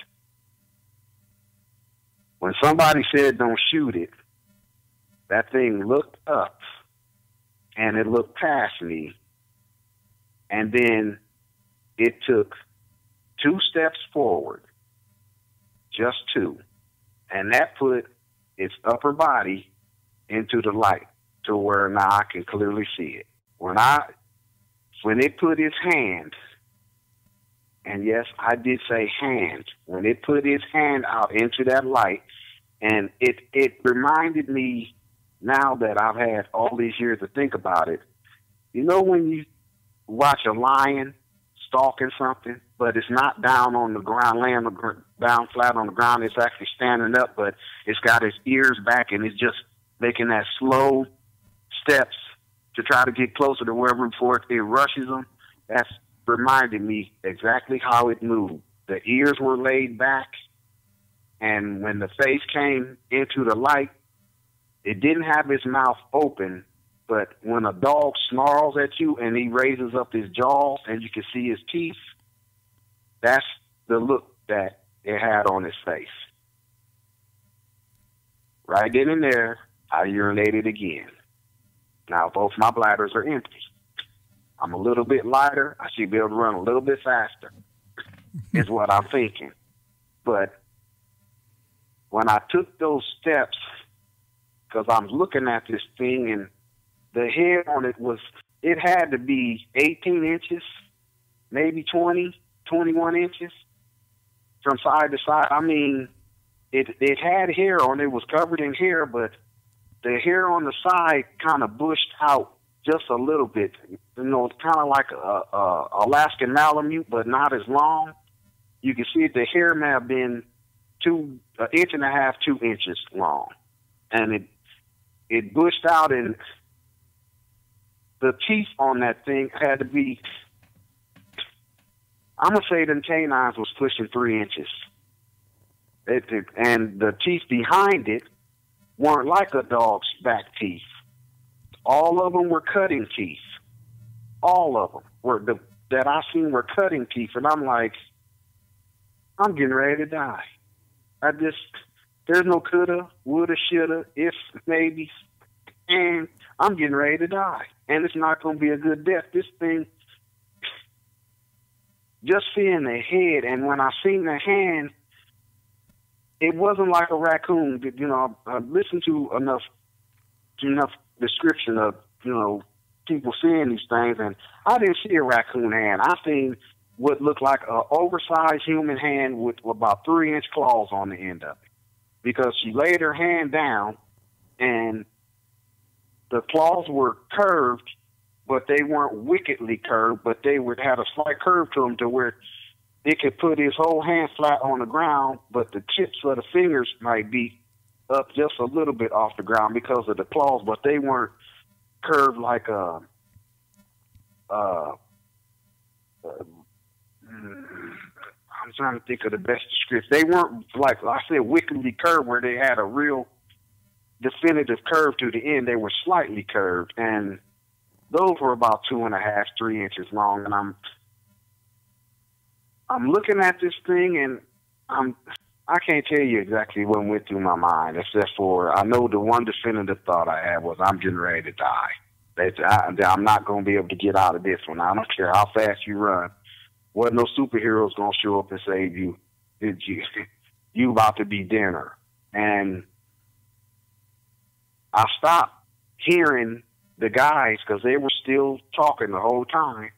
When somebody said don't shoot it, that thing looked up and it looked past me and then it took two steps forward, just two, and that put its upper body into the light to where now I can clearly see it. When I when it put its hand, and yes, I did say hand, when it put its hand out into that light, and it it reminded me now that I've had all these years to think about it. You know when you watch a lion stalking something, but it's not down on the ground, laying down flat on the ground. It's actually standing up, but it's got its ears back, and it's just making that slow steps to try to get closer to wherever before it rushes them. That's reminded me exactly how it moved. The ears were laid back, and when the face came into the light, it didn't have its mouth open. But when a dog snarls at you and he raises up his jaws and you can see his teeth, that's the look that it had on his face. Right then and there, I urinated again. Now both my bladders are empty. I'm a little bit lighter. I should be able to run a little bit faster, is what I'm thinking. But when I took those steps, because I'm looking at this thing and the head on it was, it had to be 18 inches, maybe 20, 21 inches from side to side. I mean, it it had hair on it, was covered in hair, but the hair on the side kind of bushed out just a little bit. You know, it's kind of like a, a Alaskan Malamute, but not as long. You can see the hair may have been two, an inch and a half, two inches long, and it it bushed out, and the teeth on that thing had to be. I'm gonna say them canines was pushing three inches. It, it, and the teeth behind it weren't like a dog's back teeth. All of them were cutting teeth. All of them were the that I seen were cutting teeth, and I'm like, I'm getting ready to die. I just there's no coulda, woulda, shoulda, if, maybe, and I'm getting ready to die, and it's not going to be a good death. This thing, just seeing the head, and when I seen the hand, it wasn't like a raccoon. You know, I listened to enough enough description of you know people seeing these things, and I didn't see a raccoon hand. I seen what looked like an oversized human hand with about three inch claws on the end of it, because she laid her hand down, and the claws were curved but they weren't wickedly curved, but they would had a slight curve to them to where it could put his whole hand flat on the ground, but the tips of the fingers might be up just a little bit off the ground because of the claws, but they weren't curved like a. Uh, uh, I'm trying to think of the best description. They weren't like I said, wickedly curved, where they had a real definitive curve to the end. They were slightly curved, and those were about two and a half, three inches long. And I'm I'm looking at this thing, and I'm I can't tell you exactly what went through my mind, except for I know the one definitive thought I had was I'm getting ready to die. That I, I'm not going to be able to get out of this one. I don't care how fast you run. Wasn't no superheroes to show up and save you. Did you? You about to be dinner, and I stopped hearing the guys because they were still talking the whole time.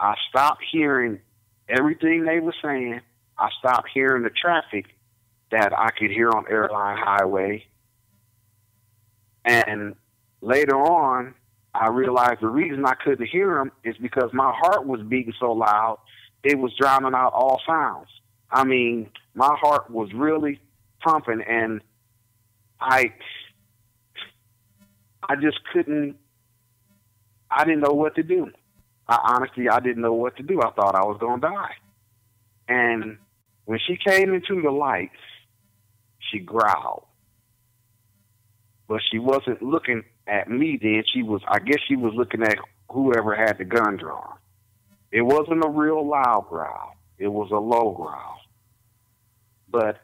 I stopped hearing everything they were saying. I stopped hearing the traffic that I could hear on Airline Highway. And later on, I realized the reason I couldn't hear him is because my heart was beating so loud, it was drowning out all sounds. I mean, my heart was really pumping, and I, I just couldn't. I didn't know what to do. I honestly, I didn't know what to do. I thought I was gonna die. And when she came into the lights, she growled, but she wasn't looking at me. Then she was, I guess, she was looking at whoever had the gun drawn. It wasn't a real loud growl. It was a low growl, but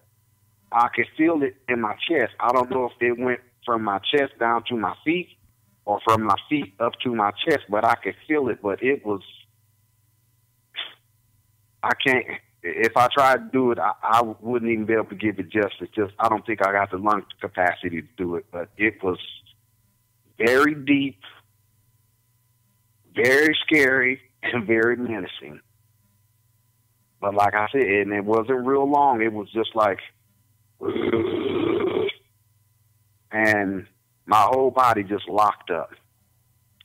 I could feel it in my chest. I don't know if it went from my chest down to my feet or from my feet up to my chest, but I could feel it. But it was, I can't. If I tried to do it, I, I wouldn't even be able to give it justice. Just I don't think I got the lung capacity to do it. But it was very deep, very scary, and very menacing. But like I said, and it wasn't real long. It was just like, and my whole body just locked up.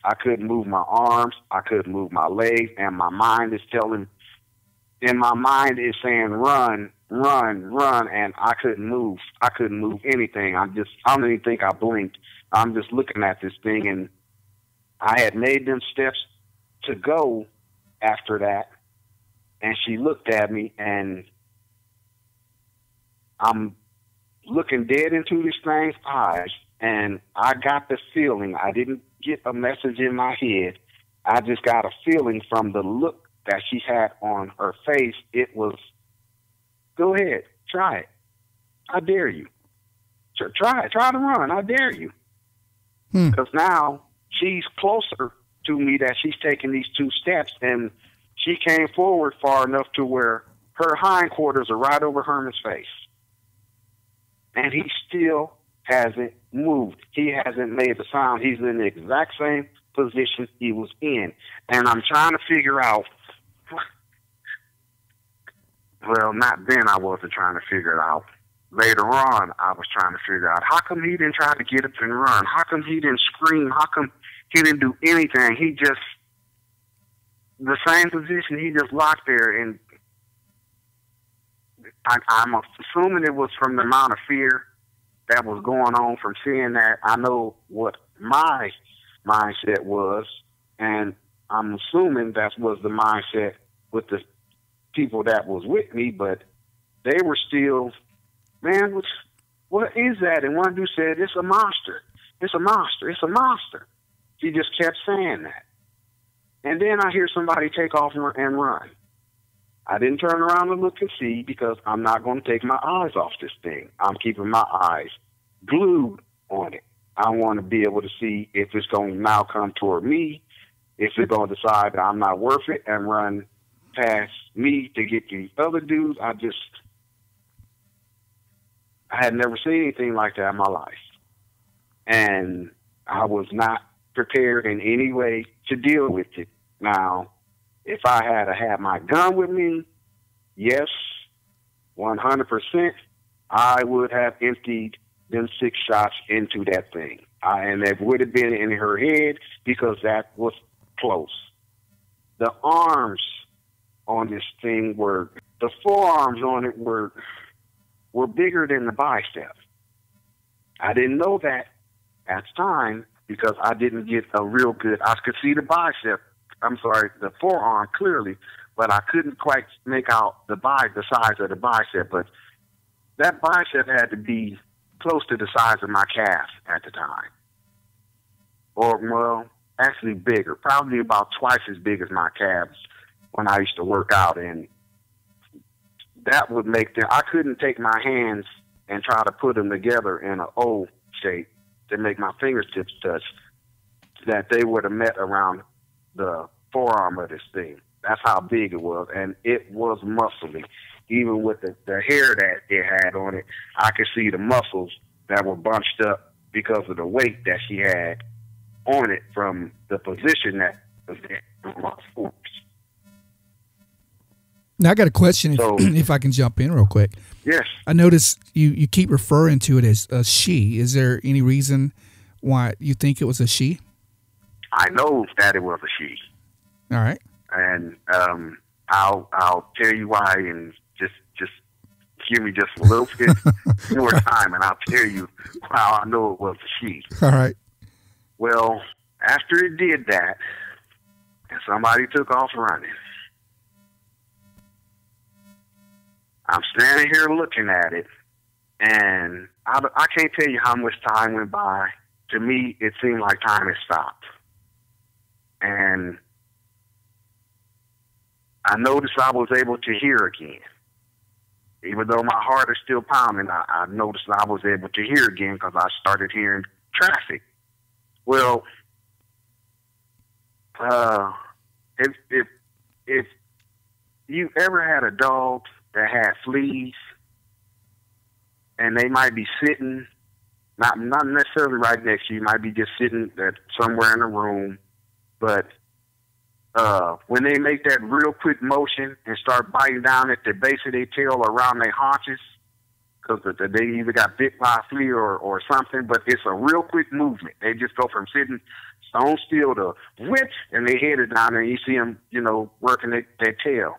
I couldn't move my arms, I couldn't move my legs, and my mind is telling, and my mind is saying, run, run, run, and I couldn't move. I couldn't move anything. I'm just, I don't even think I blinked. I'm just looking at this thing, and I had made them steps to go after that, and she looked at me, and I'm looking dead into this thing's eyes, and I got the feeling, I didn't get a message in my head. I just got a feeling from the look that she had on her face. It was, go ahead, try it. I dare you. Try it. Try to run. I dare you. Because hmm. now she's closer to me that she's taking these two steps, and she came forward far enough to where her hindquarters are right over Herman's face. And he still hasn't moved. He hasn't made a sound. He's in the exact same position he was in. And I'm trying to figure out. Well, not then I wasn't trying to figure it out. Later on, I was trying to figure out how come he didn't try to get up and run? How come he didn't scream? How come he didn't do anything? He just, the same position, he just locked there. And I, I'm assuming it was from the amount of fear that was going on from seeing that. I know what my mindset was, and I'm assuming that was the mindset with the people that was with me, but they were still, man, what, what is that? And one dude said, it's a monster. It's a monster. It's a monster. He just kept saying that. And then I hear somebody take off and run. I didn't turn around and look and see because I'm not going to take my eyes off this thing. I'm keeping my eyes glued on it. I want to be able to see if it's going to now come toward me, if it's going to decide that I'm not worth it and run past me to get the other dudes. I just, I had never seen anything like that in my life. And I was not prepared in any way to deal with it. Now, if I had had my gun with me, yes, 100%, I would have emptied them six shots into that thing. Uh, and it would have been in her head because that was close. The arms on this thing were the forearms on it were were bigger than the bicep. I didn't know that at the time because I didn't mm-hmm. get a real good. I could see the bicep. I'm sorry, the forearm clearly, but I couldn't quite make out the bi the size of the bicep. But that bicep had to be close to the size of my calf at the time, or well, actually bigger, probably about twice as big as my calves when I used to work out, and that would make them. I couldn't take my hands and try to put them together in an O shape to make my fingertips touch. That they would have met around the forearm of this thing. That's how big it was, and it was muscly. Even with the, the hair that it had on it, I could see the muscles that were bunched up because of the weight that she had on it from the position that was there Now I got a question if, so, if I can jump in real quick. Yes. I notice you, you keep referring to it as a she. Is there any reason why you think it was a she? I know that it was a she. All right. And um, I'll I'll tell you why and just just give me just a little bit more time and I'll tell you how I know it was a she. All right. Well, after it did that, and somebody took off running, I'm standing here looking at it, and I, I can't tell you how much time went by. To me, it seemed like time had stopped. And I noticed I was able to hear again. Even though my heart is still pounding, I, I noticed I was able to hear again because I started hearing traffic. Well, uh, if if if you ever had a dog that had fleas, and they might be sitting, not not necessarily right next to you, might be just sitting at somewhere in the room, but uh, when they make that real quick motion and start biting down at the base of their tail around their haunches, because they either got bit by a flea or, or something, but it's a real quick movement. They just go from sitting stone still to whip, and they head it down and you see them, you know, working their, their tail.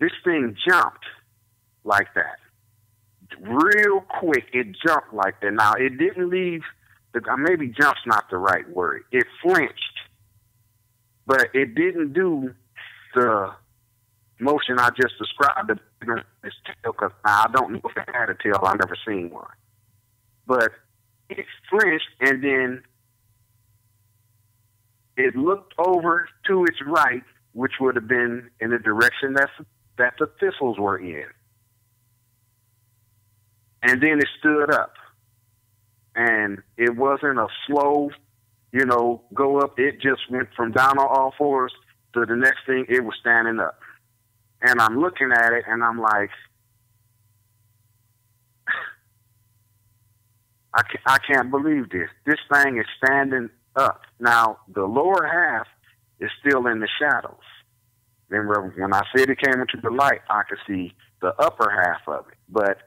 This thing jumped like that. Real quick, it jumped like that. Now, it didn't leave, the, uh, maybe jump's not the right word. It flinched, but it didn't do the motion I just described. Its tail, because I don't know if it had a tail. I've never seen one. But it flinched, and then it looked over to its right, which would have been in the direction that's that the thistles were in. And then it stood up. And it wasn't a slow, you know, go up. It just went from down on all fours to the next thing, it was standing up. And I'm looking at it and I'm like, I can't, I can't believe this. This thing is standing up. Now, the lower half is still in the shadows. Then when I said it came into the light, I could see the upper half of it. But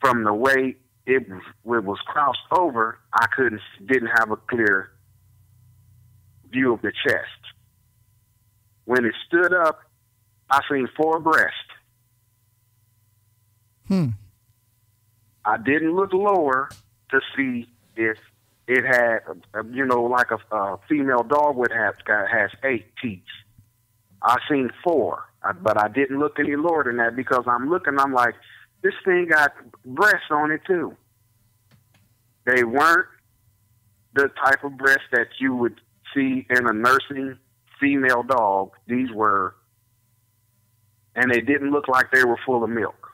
from the way it was, it was crossed over, I couldn't didn't have a clear view of the chest. When it stood up, I seen four breasts. Hmm. I didn't look lower to see if it had, you know, like a, a female dog would have has eight teeth. I seen four, uh, but I didn't look any lower than that because I'm looking. I'm like, this thing got breasts on it too. They weren't the type of breasts that you would see in a nursing female dog. These were, and they didn't look like they were full of milk.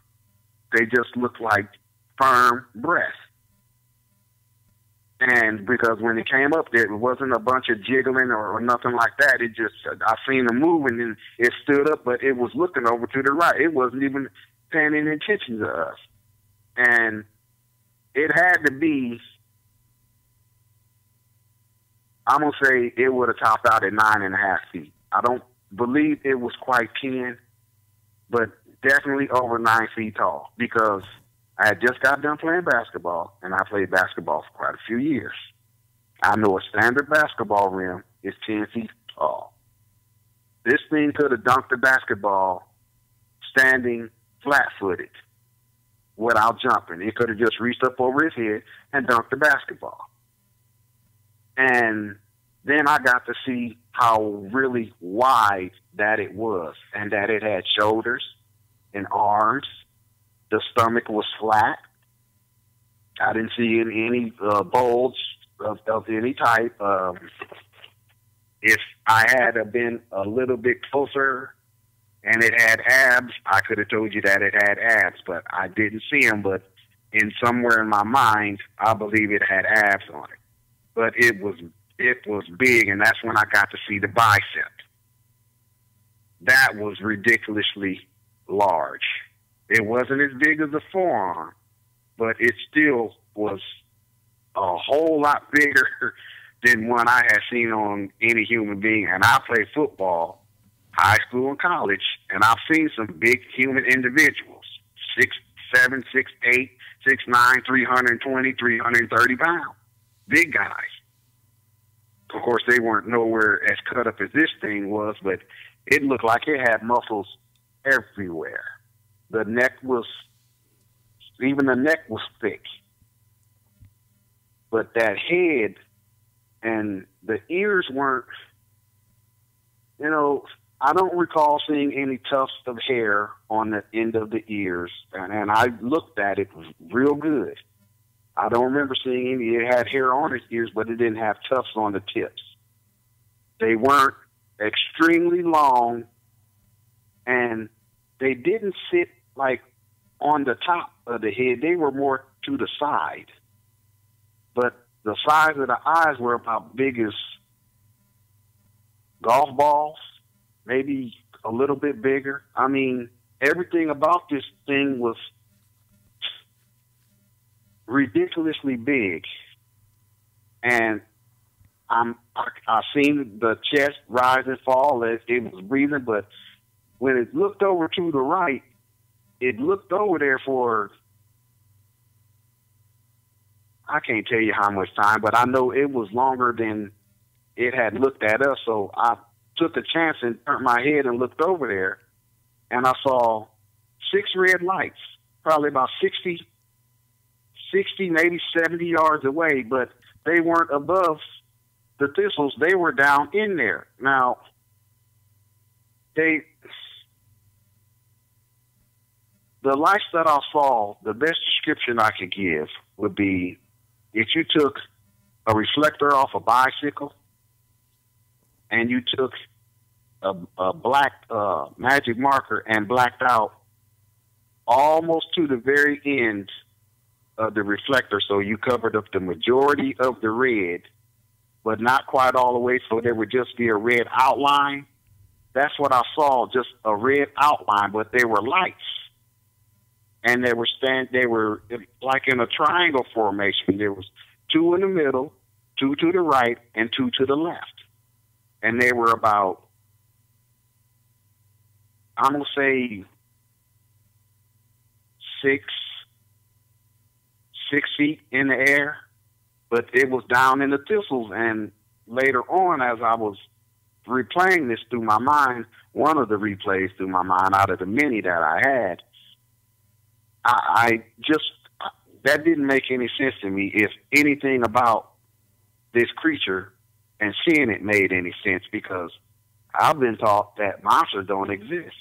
They just looked like firm breasts. And because when it came up, there wasn't a bunch of jiggling or, or nothing like that. It just, I seen them moving and it stood up, but it was looking over to the right. It wasn't even paying any attention to us. And it had to be, I'm going to say it would have topped out at nine and a half feet. I don't believe it was quite 10, but definitely over nine feet tall because I had just got done playing basketball, and I played basketball for quite a few years. I know a standard basketball rim is 10 feet tall. This thing could have dunked the basketball standing flat footed without jumping. He could have just reached up over his head and dunked the basketball. And then I got to see how really wide that it was and that it had shoulders and arms. The stomach was flat. I didn't see any, any uh, bulge of, of any type. Um, if I had been a little bit closer and it had abs, I could have told you that it had abs, but I didn't see them. But in somewhere in my mind, I believe it had abs on it. But it was it was big, and that's when I got to see the bicep. That was ridiculously large. It wasn't as big as the forearm, but it still was a whole lot bigger than one I had seen on any human being. And I played football, high school and college, and I've seen some big human individuals, six, seven, six, eight, six, nine, 320, 330 pounds. Big guys. Of course, they weren't nowhere as cut up as this thing was, but it looked like it had muscles everywhere. The neck was, even the neck was thick. But that head and the ears weren't, you know, I don't recall seeing any tufts of hair on the end of the ears, and, and I looked at it, real good. I don't remember seeing any. It had hair on its ears, but it didn't have tufts on the tips. They weren't extremely long, and they didn't sit like on the top of the head. They were more to the side. But the size of the eyes were about big as golf balls, maybe a little bit bigger. I mean, everything about this thing was ridiculously big. And I'm I, I seen the chest rise and fall as it was breathing, but when it looked over to the right, it looked over there for I can't tell you how much time, but I know it was longer than it had looked at us. So I took a chance and turned my head and looked over there, and I saw six red lights, probably about 60, 60, maybe 70 yards away, but they weren't above the thistles. They were down in there. Now, they, the lights that I saw, the best description I could give would be if you took a reflector off a bicycle and you took a, a black uh, magic marker and blacked out almost to the very end of the reflector, so you covered up the majority of the red, but not quite all the way, so there would just be a red outline. That's what I saw, just a red outline, but they were lights and they were stand they were like in a triangle formation. There was two in the middle, two to the right, and two to the left, and they were about I'm gonna say six six feet in the air, but it was down in the thistles. And later on, as I was replaying this through my mind, one of the replays through my mind out of the many that I had, I, I just that didn't make any sense to me. If anything about this creature and seeing it made any sense, because I've been taught that monsters don't mm-hmm. exist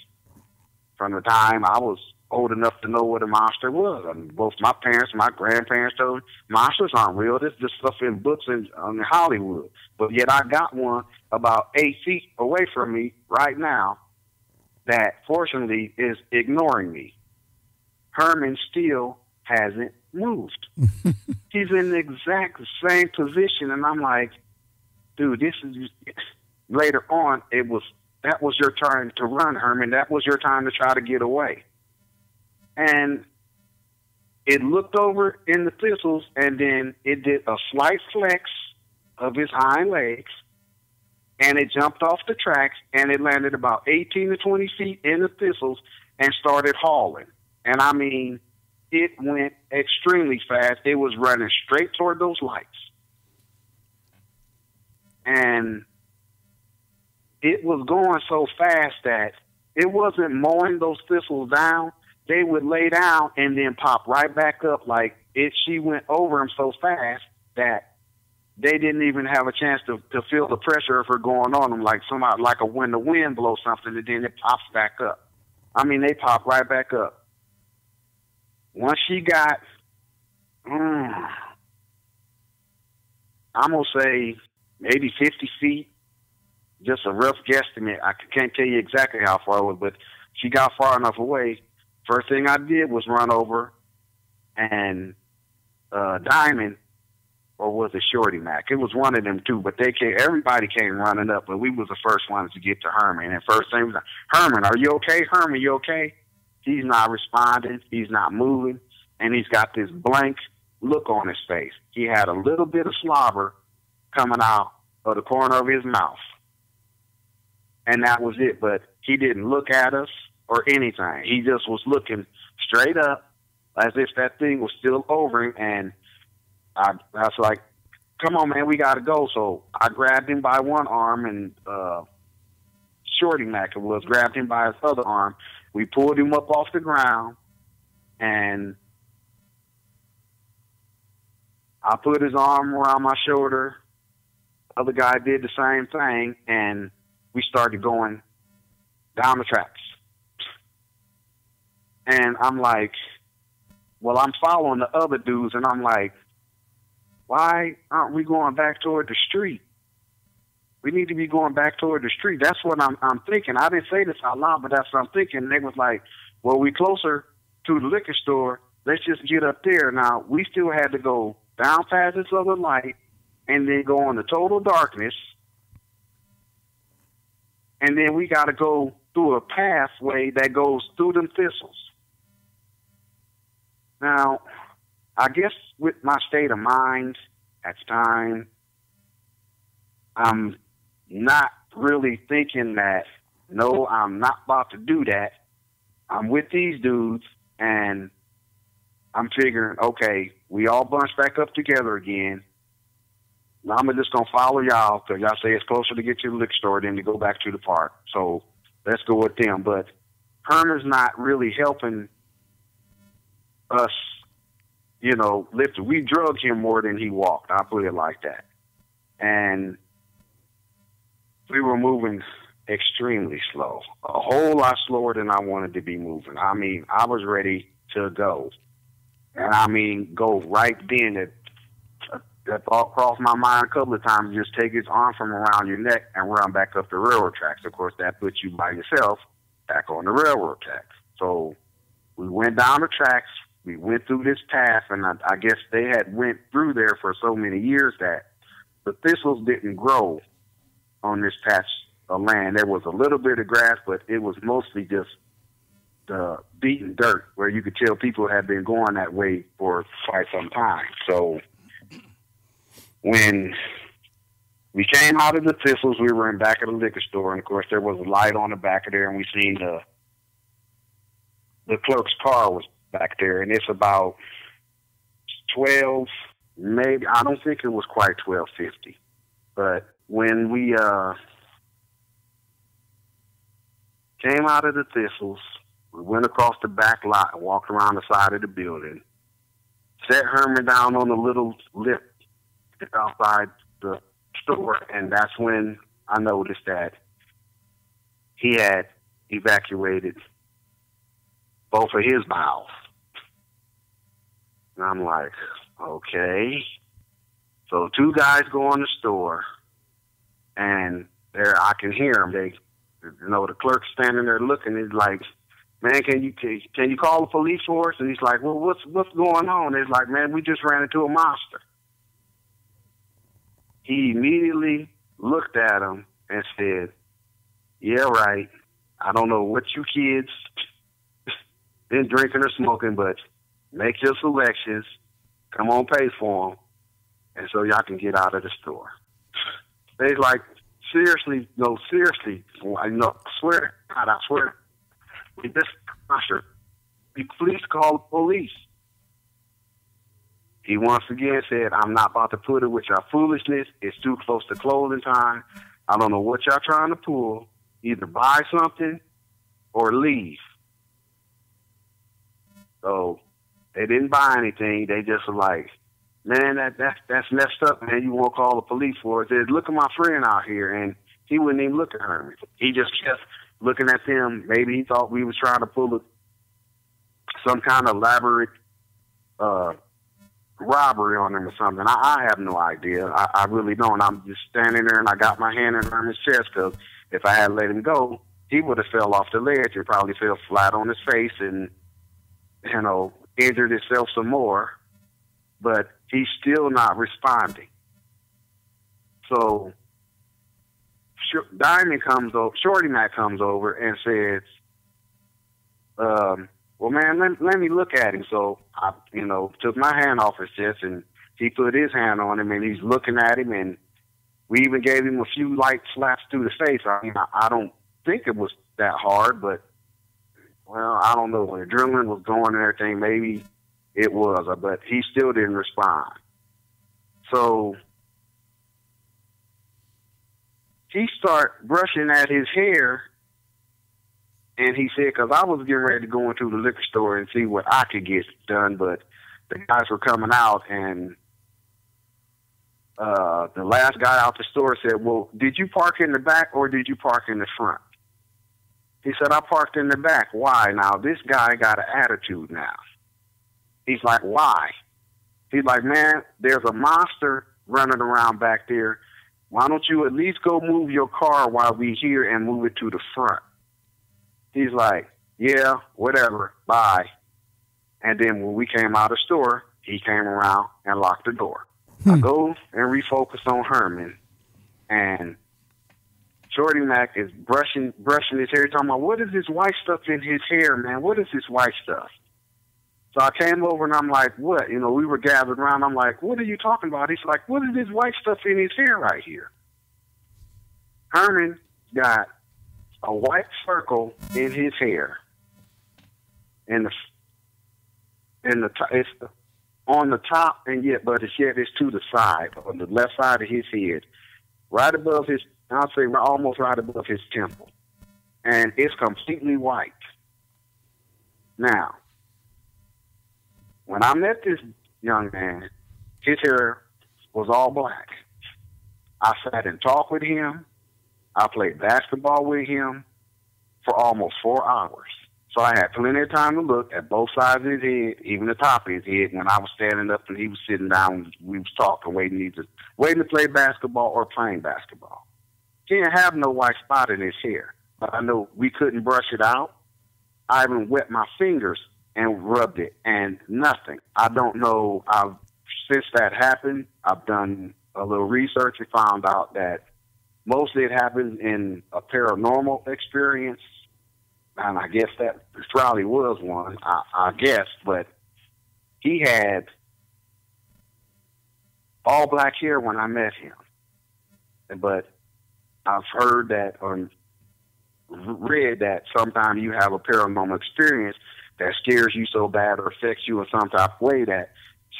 from the time I was old enough to know what a monster was. I mean, both my parents, and my grandparents told me monsters aren't real. This is stuff in books and in Hollywood. But yet I got one about eight feet away from me right now that fortunately is ignoring me. Herman still hasn't moved. He's in the exact same position, and I'm like, dude, this is. Later on, it was that was your turn to run, Herman. That was your time to try to get away. And it looked over in the thistles, and then it did a slight flex of his hind legs, and it jumped off the tracks, and it landed about 18 to 20 feet in the thistles and started hauling. And I mean, it went extremely fast. It was running straight toward those lights. And it was going so fast that it wasn't mowing those thistles down. They would lay down and then pop right back up like it she went over them so fast that they didn't even have a chance to, to feel the pressure of her going on them like somebody like a when the wind blows something and then it pops back up. I mean they pop right back up. Once she got mm, I'm gonna say maybe fifty feet, just a rough guesstimate. I can't tell you exactly how far it was, but she got far enough away. First thing I did was run over and uh, Diamond or was it Shorty Mac? It was one of them two, but they came. Everybody came running up, but we was the first ones to get to Herman. And first thing was, Herman, are you okay? Herman, you okay? He's not responding. He's not moving, and he's got this blank look on his face. He had a little bit of slobber coming out of the corner of his mouth, and that was it. But he didn't look at us or anything. He just was looking straight up, as if that thing was still over him, and I, I was like, come on, man, we got to go. So I grabbed him by one arm and uh, Shorty Mac was grabbed him by his other arm. We pulled him up off the ground and I put his arm around my shoulder. Other guy did the same thing and we started going down the tracks. And I'm like, well, I'm following the other dudes and I'm like, why aren't we going back toward the street? We need to be going back toward the street. That's what I'm I'm thinking. I didn't say this out loud, but that's what I'm thinking. And they was like, Well, we closer to the liquor store. Let's just get up there. Now we still had to go down past this other light and then go into total darkness. And then we gotta go through a pathway that goes through them thistles. Now, I guess with my state of mind at the time, I'm not really thinking that, no, I'm not about to do that. I'm with these dudes and I'm figuring, okay, we all bunch back up together again. Now I'm just gonna follow y'all because y'all say it's closer to get to the liquor store than to go back to the park. So let's go with them. But Herman's not really helping us you know, lifted. We drugged him more than he walked. I put it like that. And we were moving extremely slow, a whole lot slower than I wanted to be moving. I mean, I was ready to go. And I mean, go right then. It, that thought crossed my mind a couple of times. Just take his arm from around your neck and run back up the railroad tracks. Of course, that puts you by yourself back on the railroad tracks. So we went down the tracks we went through this path, and I, I guess they had went through there for so many years that the thistles didn't grow on this patch of land. There was a little bit of grass, but it was mostly just uh, the beaten dirt, where you could tell people had been going that way for quite some time. So when we came out of the thistles, we were in back of the liquor store, and of course there was a light on the back of there, and we seen the the clerk's car was back there, and it's about twelve, maybe I don't think it was quite twelve fifty, but when we uh, came out of the thistles, we went across the back lot and walked around the side of the building. Set Herman down on the little lift outside the store, and that's when I noticed that he had evacuated both of his mouths. And I'm like, okay. So two guys go in the store, and there I can hear them. They, you know, the clerk's standing there looking. He's like, man, can you can, you call the police for us? And he's like, well, what's what's going on? It's like, man, we just ran into a monster. He immediately looked at him and said, yeah, right. I don't know what you kids been drinking or smoking, but make your selections, come on, pay for them, and so y'all can get out of the store. They like seriously, no, seriously, I know, I swear, God, I swear, we just, sure, we please call the police. He once again said, I'm not about to put it with your foolishness. It's too close to closing time. I don't know what y'all trying to pull. Either buy something or leave. So they didn't buy anything. They just were like, man, that that's that's messed up, man. You won't call the police for it. Said, look at my friend out here, and he wouldn't even look at her. He just kept looking at them. Maybe he thought we was trying to pull a, some kind of elaborate uh, robbery on him or something. I, I have no idea. I, I really don't. I'm just standing there and I got my hand in his chest because if I had let him go, he would have fell off the ledge and probably fell flat on his face and you know injured himself some more. But he's still not responding. So Diamond comes over, Shorty Mac comes over and says, um, well, man, let, let me look at him. So I, you know, took my hand off his chest and he put his hand on him and he's looking at him and we even gave him a few light slaps through the face. I mean, I, I don't think it was that hard, but well, I don't know. When adrenaline was going and everything, maybe it was, but he still didn't respond. So he start brushing at his hair and he said, because I was getting ready to go into the liquor store and see what I could get done, but the guys were coming out, and uh, the last guy out the store said, well, did you park in the back or did you park in the front? He said, I parked in the back. Why? Now, this guy got an attitude now. He's like, why? He's like, man, there's a monster running around back there. Why don't you at least go move your car while we here and move it to the front? He's like, yeah, whatever, bye. And then when we came out of the store, he came around and locked the door. Hmm. I go and refocus on Herman, and Shorty Mac is brushing brushing his hair, talking about what is this white stuff in his hair, man? What is this white stuff? So I came over and I'm like, what? You know, we were gathered around. I'm like, what are you talking about? He's like, what is this white stuff in his hair right here? Herman got a white circle in his hair, and the and the it's on the top, and yet, but it's yet it's to the side, on the left side of his head, right above his, I'll say almost right above his temple, and it's completely white. Now, when I met this young man, his hair was all black. I sat and talked with him. I played basketball with him for almost four hours. So I had plenty of time to look at both sides of his head, even the top of his head. When I was standing up and he was sitting down, we was talking, waiting either waiting to play basketball or playing basketball. He didn't have no white spot in his hair, but I know we couldn't brush it out. I even wet my fingers and rubbed it, and nothing. I don't know. I've since that happened, I've done a little research and found out that mostly it happens in a paranormal experience, and I guess that probably was one. I, I guess, but he had all black hair when I met him, but I've heard that or read that sometimes you have a paranormal experience that scares you so bad or affects you in some type of way that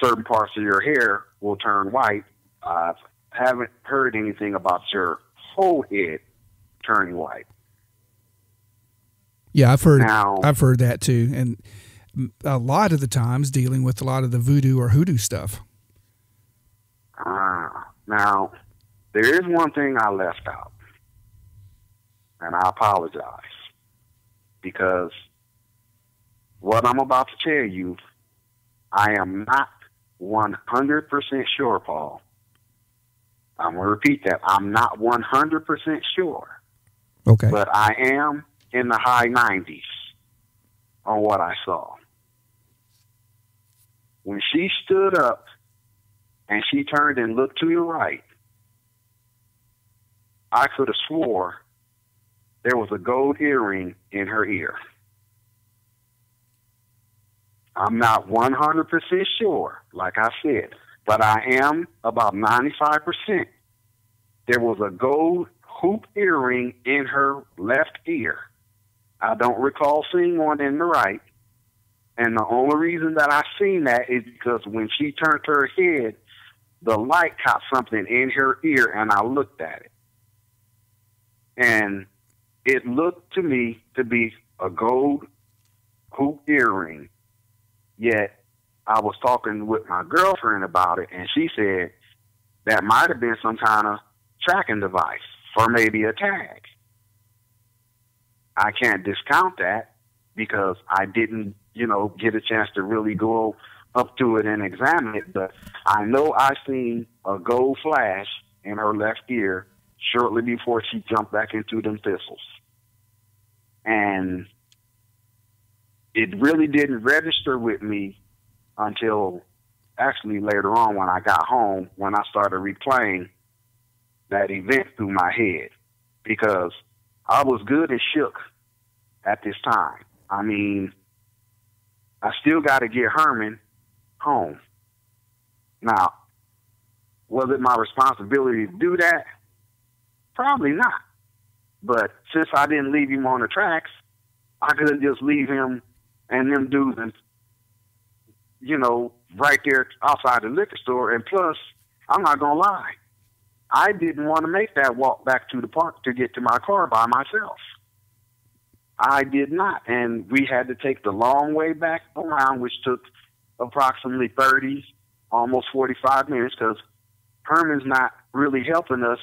certain parts of your hair will turn white. I uh, haven't heard anything about your whole head turning white. Yeah, I've heard now, I've heard that too, and a lot of the times dealing with a lot of the voodoo or hoodoo stuff. Uh, now, there is one thing I left out, and I apologize because what I'm about to tell you, I am not 100% sure, Paul, I'm going to repeat that. I'm not 100% sure. Okay. But I am in the high 90s on what I saw. When she stood up and she turned and looked to the right, I could have swore there was a gold earring in her ear. I'm not 100% sure, like I said but I am about 95%. There was a gold hoop earring in her left ear. I don't recall seeing one in the right, And the only reason that I seen that is because when she turned her head, the light caught something in her ear, and I looked at it. And it looked to me to be a gold hoop earring. Yet I was talking with my girlfriend about it, and she said that might have been some kind of tracking device or maybe a tag. I can't discount that because I didn't, you know, get a chance to really go up to it and examine it. But I know I seen a gold flash in her left ear shortly before she jumped back into them thistles. And it really didn't register with me until actually later on when I got home when I started replaying that event through my head because I was good and shook at this time. I mean, I still got to get Herman home. Now, was it my responsibility to do that? Probably not. But since I didn't leave him on the tracks, I couldn't just leave him and them dudes you know, right there outside the liquor store. And plus, I'm not gonna lie, I didn't want to make that walk back to the park to get to my car by myself. I did not, and we had to take the long way back around, which took approximately 30, almost 45 minutes, because Herman's not really helping us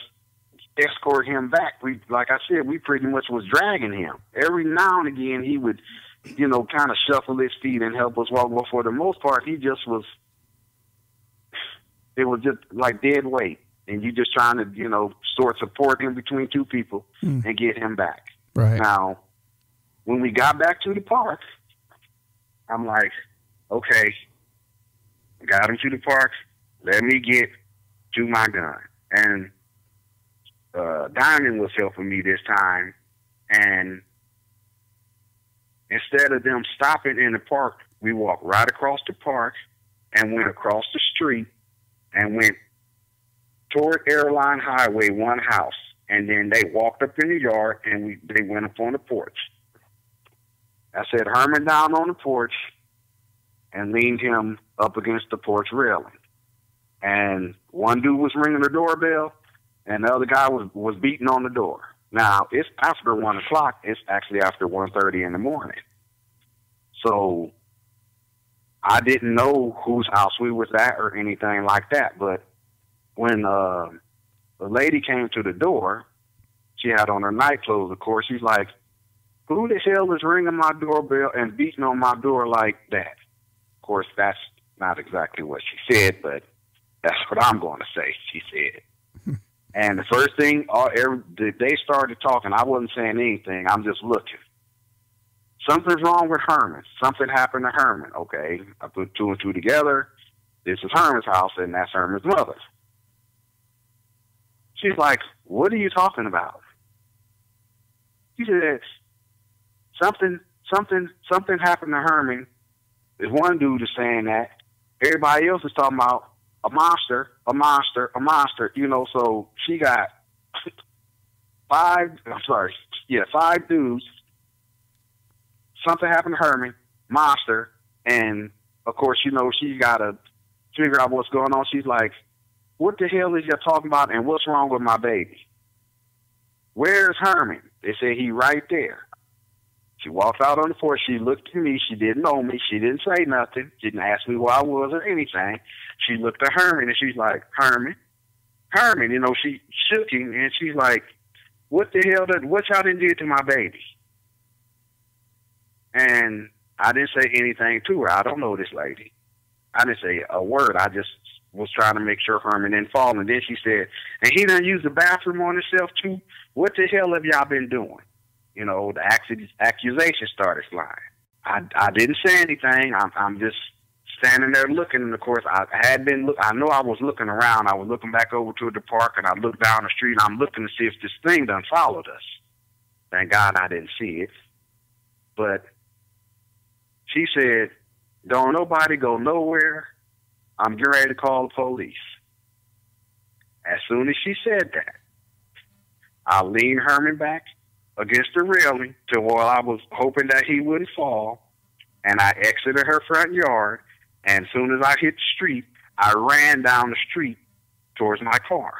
escort him back. We, like I said, we pretty much was dragging him. Every now and again, he would you know, kind of shuffle his feet and help us walk. But for the most part, he just was. It was just like dead weight, and you just trying to, you know, sort support him between two people mm. and get him back. Right now, when we got back to the park, I'm like, okay, got him to the park. Let me get to my gun, and uh, Diamond was helping me this time, and Instead of them stopping in the park, we walked right across the park and went across the street and went toward Airline Highway, one house. And then they walked up in the yard and we, they went up on the porch. I said Herman down on the porch and leaned him up against the porch railing. And one dude was ringing the doorbell and the other guy was, was beating on the door. Now it's after one o'clock. It's actually after one thirty in the morning. So I didn't know whose house we was at or anything like that. But when uh, the lady came to the door, she had on her night clothes. Of course, she's like, "Who the hell is ringing my doorbell and beating on my door like that?" Of course, that's not exactly what she said, but that's what I'm going to say. She said. And the first thing, all, every, they started talking. I wasn't saying anything. I'm just looking. Something's wrong with Herman. Something happened to Herman. Okay, I put two and two together. This is Herman's house, and that's Herman's mother. She's like, "What are you talking about?" He said, "Something, something, something happened to Herman." There's one dude is saying that. Everybody else is talking about a monster, a monster, a monster. You know, so she got five. I'm sorry, yeah, five dudes. Something happened to Herman, monster, and of course, you know, she's got to figure out what's going on. She's like, "What the hell is you talking about? And what's wrong with my baby? Where's Herman?" They say he right there. She walked out on the porch. She looked at me. She didn't know me. She didn't say nothing. She didn't ask me where I was or anything. She looked at Herman and she's like, Herman, Herman. You know, she shook him and she's like, what the hell did, what y'all done did to my baby? And I didn't say anything to her. I don't know this lady. I didn't say a word. I just was trying to make sure Herman didn't fall. And then she said, and he done used the bathroom on himself too. What the hell have y'all been doing? you know, the accusation started flying. I, I didn't say anything. I'm, I'm just standing there looking. And of course, I had been look. I know I was looking around. I was looking back over to the park, and I looked down the street. and I'm looking to see if this thing done followed us. Thank God I didn't see it. But she said, "Don't nobody go nowhere. I'm getting ready to call the police." As soon as she said that, I leaned Herman back against the railing to while I was hoping that he wouldn't fall. and I exited her front yard. And as soon as I hit the street, I ran down the street towards my car.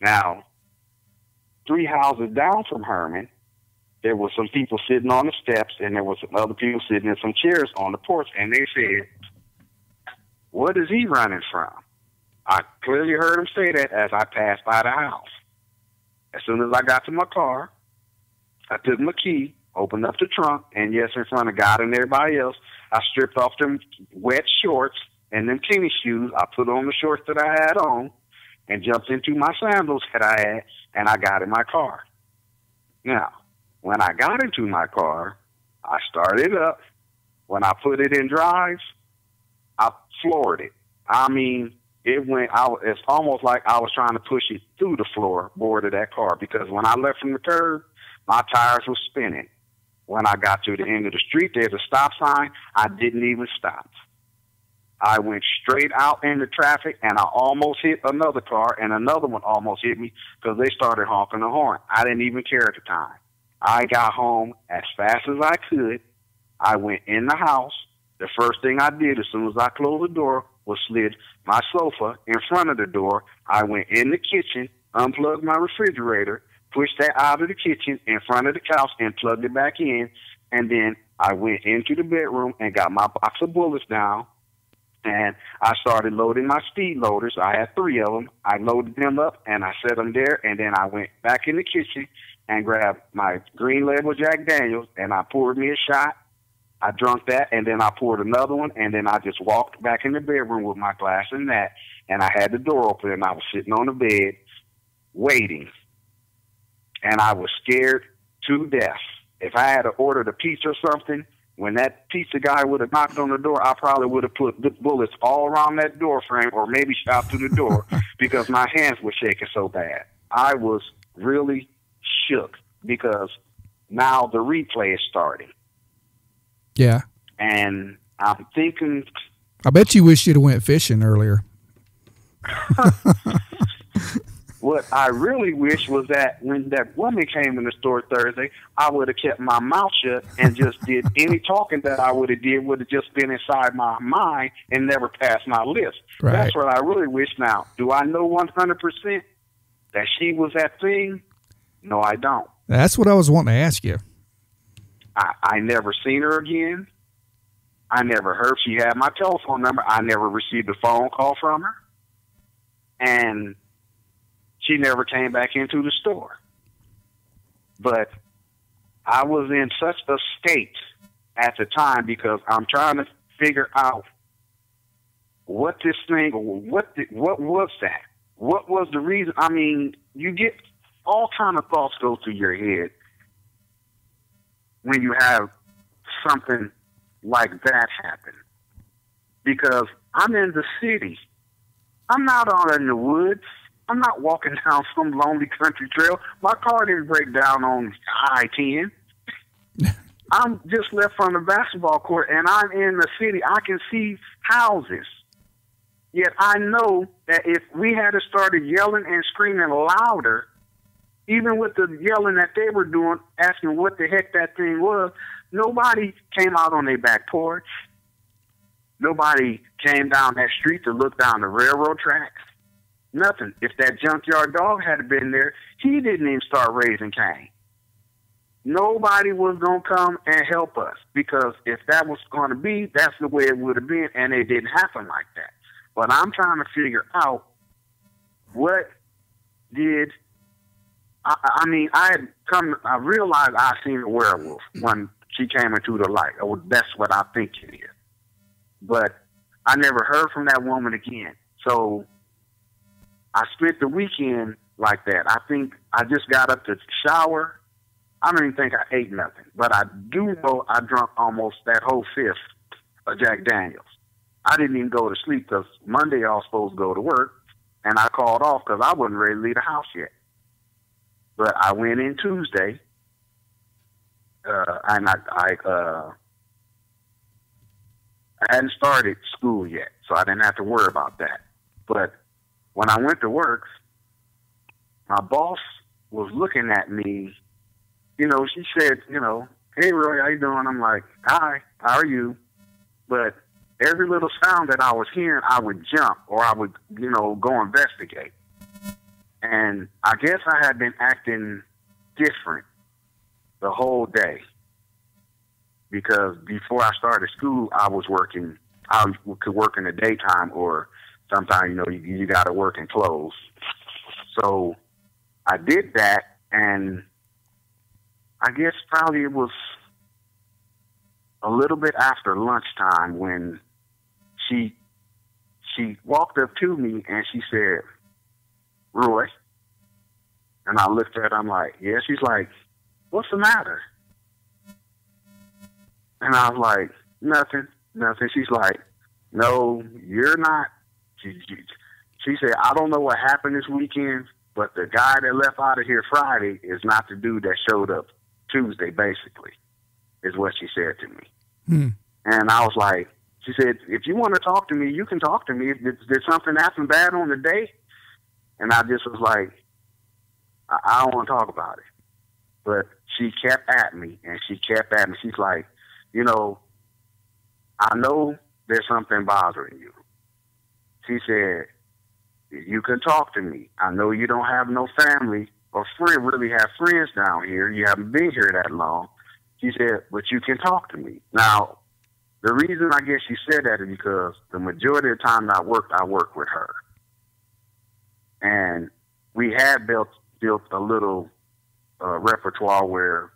Now, three houses down from Herman, there were some people sitting on the steps, and there was some other people sitting in some chairs on the porch, and they said, "What is he running from?" I clearly heard him say that as I passed by the house. As soon as I got to my car, I took my key, opened up the trunk, and yes, in front of God and everybody else, I stripped off them wet shorts and them tennis shoes. I put on the shorts that I had on and jumped into my sandals that I had, and I got in my car. Now, when I got into my car, I started up. When I put it in drive, I floored it. I mean, it went. I, it's almost like I was trying to push it through the floorboard of that car because when I left from the curb, my tires were spinning. When I got to the end of the street, there's a stop sign. I didn't even stop. I went straight out into traffic and I almost hit another car and another one almost hit me because they started honking the horn. I didn't even care at the time. I got home as fast as I could. I went in the house. The first thing I did as soon as I closed the door was slid my sofa in front of the door. I went in the kitchen, unplugged my refrigerator, pushed that out of the kitchen in front of the couch and plugged it back in. And then I went into the bedroom and got my box of bullets down and I started loading my speed loaders. I had three of them. I loaded them up and I set them there, and then I went back in the kitchen and grabbed my green label Jack Daniels and I poured me a shot. I drunk that, and then I poured another one, and then I just walked back in the bedroom with my glass and that, and I had the door open, and I was sitting on the bed waiting, and I was scared to death. If I had ordered a pizza or something, when that pizza guy would have knocked on the door, I probably would have put bullets all around that door frame or maybe shot through the door because my hands were shaking so bad. I was really shook because now the replay is starting. Yeah. And I'm thinking. I bet you wish you'd have went fishing earlier. What I really wish was that when that woman came in the store Thursday, I would have kept my mouth shut and just did any talking that I would have did would have just been inside my mind and never passed my lips. Right. That's what I really wish now. Do I know 100% that she was that thing? No, I don't. That's what I was wanting to ask you. I, I never seen her again. I never heard she had my telephone number. I never received a phone call from her. And she never came back into the store. But I was in such a state at the time because I'm trying to figure out what this thing, what the, what was that? What was the reason? I mean, you get all kind of thoughts go through your head when you have something like that happen. Because I'm in the city. I'm not out in the woods. I'm not walking down some lonely country trail. My car didn't break down on I 10. I'm just left from the basketball court and I'm in the city. I can see houses. Yet I know that if we had started yelling and screaming louder, even with the yelling that they were doing, asking what the heck that thing was, nobody came out on their back porch. Nobody came down that street to look down the railroad tracks. Nothing. If that junkyard dog had been there, he didn't even start raising Cain. Nobody was going to come and help us because if that was going to be, that's the way it would have been, and it didn't happen like that. But I'm trying to figure out what did. I, I mean, I had come. I realized I seen a werewolf when she came into the light. Oh, that's what I think it is. But I never heard from that woman again. So I spent the weekend like that. I think I just got up to shower. I don't even think I ate nothing, but I do know I drunk almost that whole fifth of Jack Daniels. I didn't even go to sleep because Monday I was supposed to go to work, and I called off because I wasn't ready to leave the house yet. But I went in Tuesday, uh, and I, I, uh, I hadn't started school yet, so I didn't have to worry about that. But when I went to work, my boss was looking at me. You know, she said, you know, "Hey, Roy, how you doing?" I'm like, "Hi, how are you?" But every little sound that I was hearing, I would jump or I would, you know, go investigate. And I guess I had been acting different the whole day because before I started school, I was working. I could work in the daytime, or sometimes you know you, you got to work in clothes. So I did that, and I guess probably it was a little bit after lunchtime when she she walked up to me and she said, "Roy," and I looked at her. I'm like, "Yeah." She's like, "What's the matter?" And I was like, "Nothing, nothing." She's like, "No, you're not." She, she, she said, "I don't know what happened this weekend, but the guy that left out of here Friday is not the dude that showed up Tuesday, basically." Is what she said to me. Hmm. And I was like, she said, if you want to talk to me, you can talk to me. Did, did something happen bad on the day? And I just was like, I, I don't want to talk about it. But she kept at me and she kept at me. She's like, you know, I know there's something bothering you. She said, you can talk to me. I know you don't have no family or friend, really have friends down here. You haven't been here that long. She said, but you can talk to me. Now, the reason I guess she said that is because the majority of the time I worked, I worked with her. And we had built built a little uh, repertoire where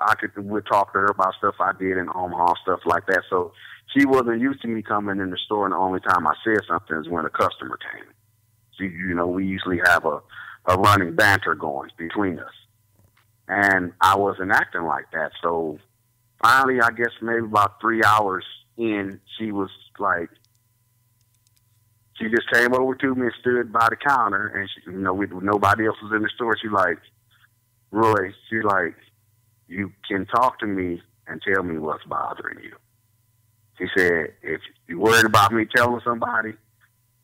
I could would talk to her about stuff I did in Omaha, stuff like that. So she wasn't used to me coming in the store, and the only time I said something is when a customer came. So you know, we usually have a a running banter going between us, and I wasn't acting like that. So finally, I guess maybe about three hours in, she was like, she just came over to me and stood by the counter, and she, you know, with nobody else was in the store. She like, Roy, she's like, you can talk to me and tell me what's bothering you. She said, if you're worried about me telling somebody,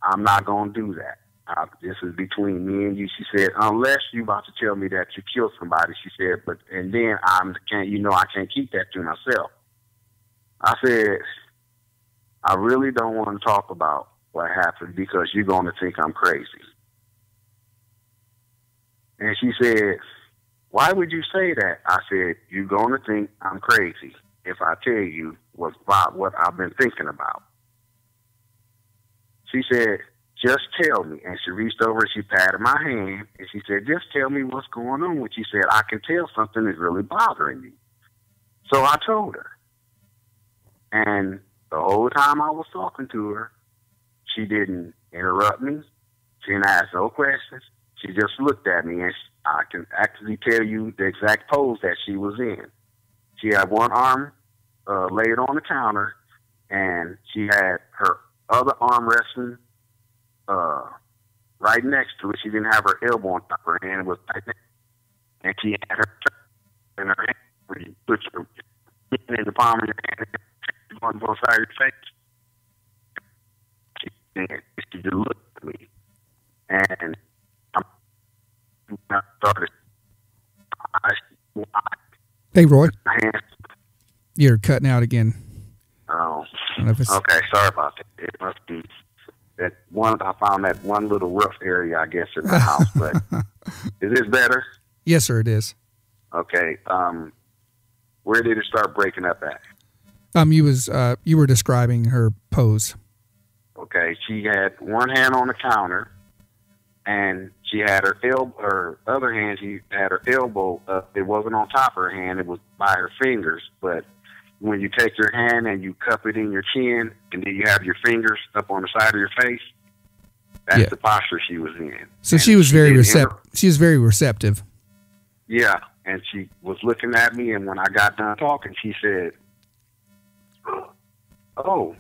I'm not gonna do that. Uh, this is between me and you. She said, unless you're about to tell me that you killed somebody. She said, but and then I'm can't. You know, I can't keep that to myself. I said, I really don't want to talk about what happened because you're going to think I'm crazy. And she said, Why would you say that? I said, You're going to think I'm crazy if I tell you what's about what I've been thinking about. She said, just tell me. And she reached over and she patted my hand and she said, just tell me what's going on you. She said, I can tell something is really bothering you. So I told her. And the whole time I was talking to her, she didn't interrupt me. She didn't ask no questions. She just looked at me and I can actually tell you the exact pose that she was in. She had one arm uh, laid on the counter and she had her other arm resting uh, right next to it. She didn't have her elbow on top of her hand. It was right next, and she had her in her hand. Where you put your hand in the palm of your hand on both sides of your face. She, she just looked at me, and I started. I, I, Hey, Roy, my hands. You're cutting out again. Oh, I don't know if it's- okay. Sorry about that. It must be that one. I found that one little rough area, I guess, in the house. But is this better? Yes, sir, it is. Okay. Um, where did it start breaking up at? Um, you was uh, you were describing her pose. Okay, she had one hand on the counter, and she had her elbow, her other hand. She had her elbow up. It wasn't on top of her hand; it was by her fingers. But when you take your hand and you cup it in your chin, and then you have your fingers up on the side of your face, that's Yeah. the posture she was in. So And she was very receptive. She was very receptive. Yeah, and she was looking at me, and when I got done talking, she said, "Oh,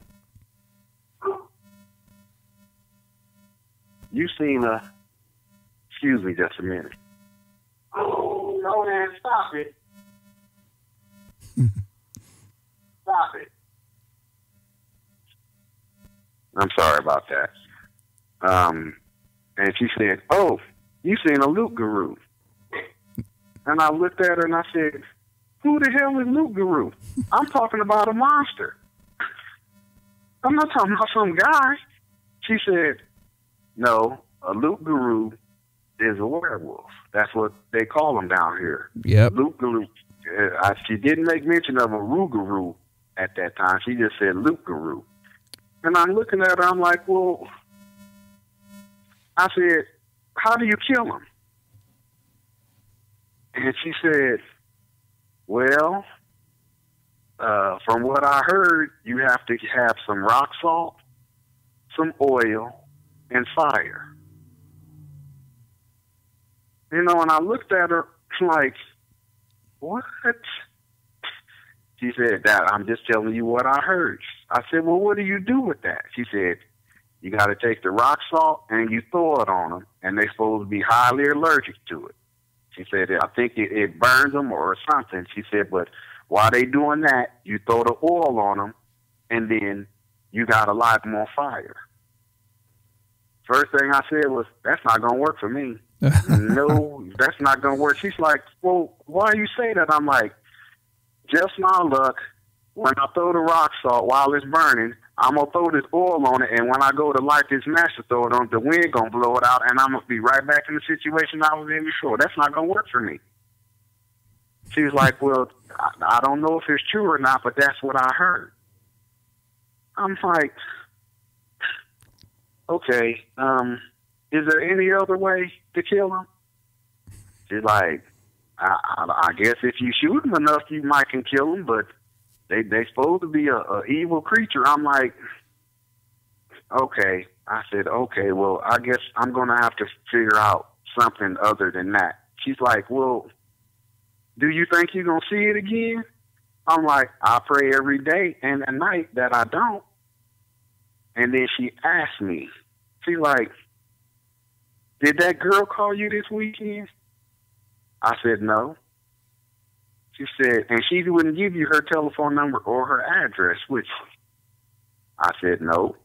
you seen a? Excuse me, just a minute. Oh no, man, stop it! Stop it! I'm sorry about that. Um, and she said, "Oh, you seen a loup-garou?" And I looked at her and I said, who the hell is loup-garou? I'm talking about a monster. I'm not talking about some guy. She said, no, a loup-garou is a werewolf. That's what they call them down here. Yep. loup-garou. Uh, she didn't make mention of a Rougarou at that time. She just said loup-garou. And I'm looking at her, I'm like, well, I said, how do you kill him? And she said, well, uh, from what I heard, you have to have some rock salt, some oil, and fire. You know, and I looked at her like, what? She said, that I'm just telling you what I heard. I said, well, what do you do with that? She said, you got to take the rock salt and you throw it on them, and they're supposed to be highly allergic to it. She said, I think it, it burns them or something. She said, but while they doing that, you throw the oil on them, and then you got to light them on fire. First thing I said was, that's not going to work for me. no, that's not going to work. She's like, well, why you say that? I'm like, just my luck. When I throw the rock salt while it's burning, I'm gonna throw this oil on it, and when I go to light this match to throw it on, the wind gonna blow it out, and I'm gonna be right back in the situation I was in before. That's not gonna work for me. She was like, "Well, I, don't know if it's true or not, but that's what I heard." I'm like, "Okay, um, is there any other way to kill him?" She's like, I, I, I guess if you shoot him enough, you might can kill him, but they they supposed to be a, a evil creature. I'm like, okay. I said, okay. Well, I guess I'm gonna have to figure out something other than that. She's like, well, do you think you're gonna see it again? I'm like, I pray every day and at night that I don't. And then she asked me, she's like, did that girl call you this weekend? I said, no. She said, and she wouldn't give you her telephone number or her address, which I said, no.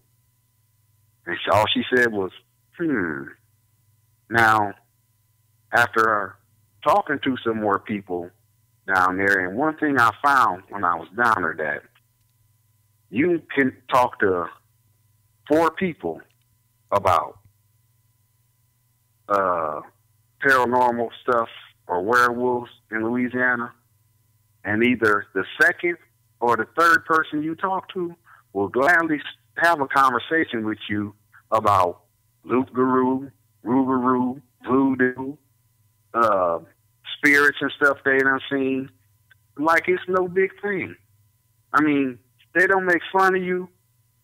And she, all she said was, hmm. Now, after talking to some more people down there, and one thing I found when I was down there that you can talk to four people about uh, paranormal stuff or werewolves in Louisiana, and either the second or the third person you talk to will gladly have a conversation with you about loup-garou, Rougarou, Voodoo, uh, spirits and stuff they done seen. Like it's no big thing. I mean, they don't make fun of you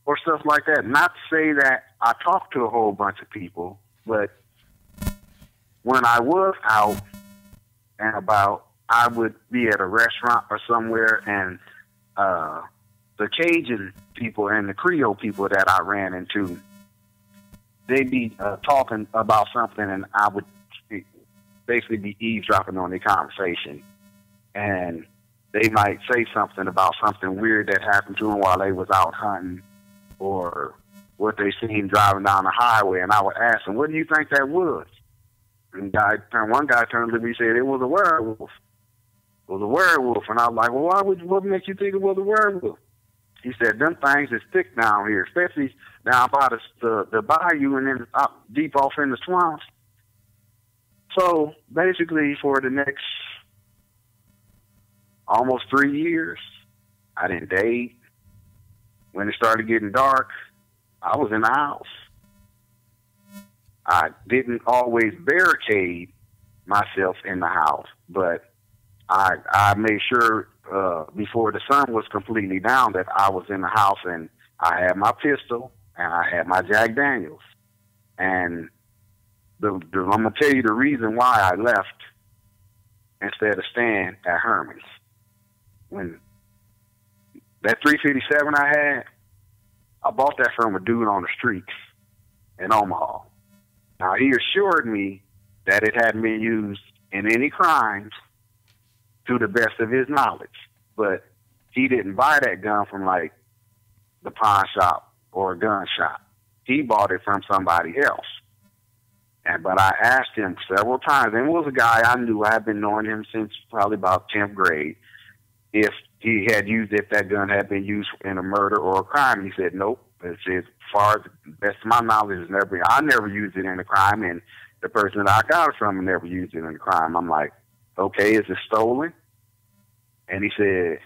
or stuff like that. Not to say that I talked to a whole bunch of people, but when I was out and about, I would be at a restaurant or somewhere, and uh, the Cajun people and the Creole people that I ran into, they'd be uh, talking about something, and I would basically be eavesdropping on their conversation, and they might say something about something weird that happened to them while they was out hunting, or what they seen driving down the highway, and I would ask them, "What do you think that was?" And guy, one guy turned to me and said, "It was a werewolf." It was a werewolf, and I was like, "Well, why would what make you think it was a werewolf?" He said, "Them things is thick down here, especially down by the the, the bayou and then up deep off in the swamps." So basically, for the next almost three years, I didn't date. When it started getting dark, I was in the house. I didn't always barricade myself in the house, but I I made sure uh, before the sun was completely down that I was in the house and I had my pistol and I had my Jack Daniels. And the, the, I'm gonna tell you the reason why I left instead of staying at Herman's. When that 357 I had, I bought that from a dude on the streets in Omaha. Now he assured me that it hadn't been used in any crimes to the best of his knowledge, but he didn't buy that gun from like the pawn shop or a gun shop. He bought it from somebody else. And but I asked him several times, and it was a guy I knew. I had been knowing him since probably about tenth grade. if he had used if that gun had been used in a murder or a crime. He said nope. It says, as far as best of my knowledge, has never. I never used it in a crime, and the person that I got it from never used it in a crime. I'm like, okay, is it stolen? And he said,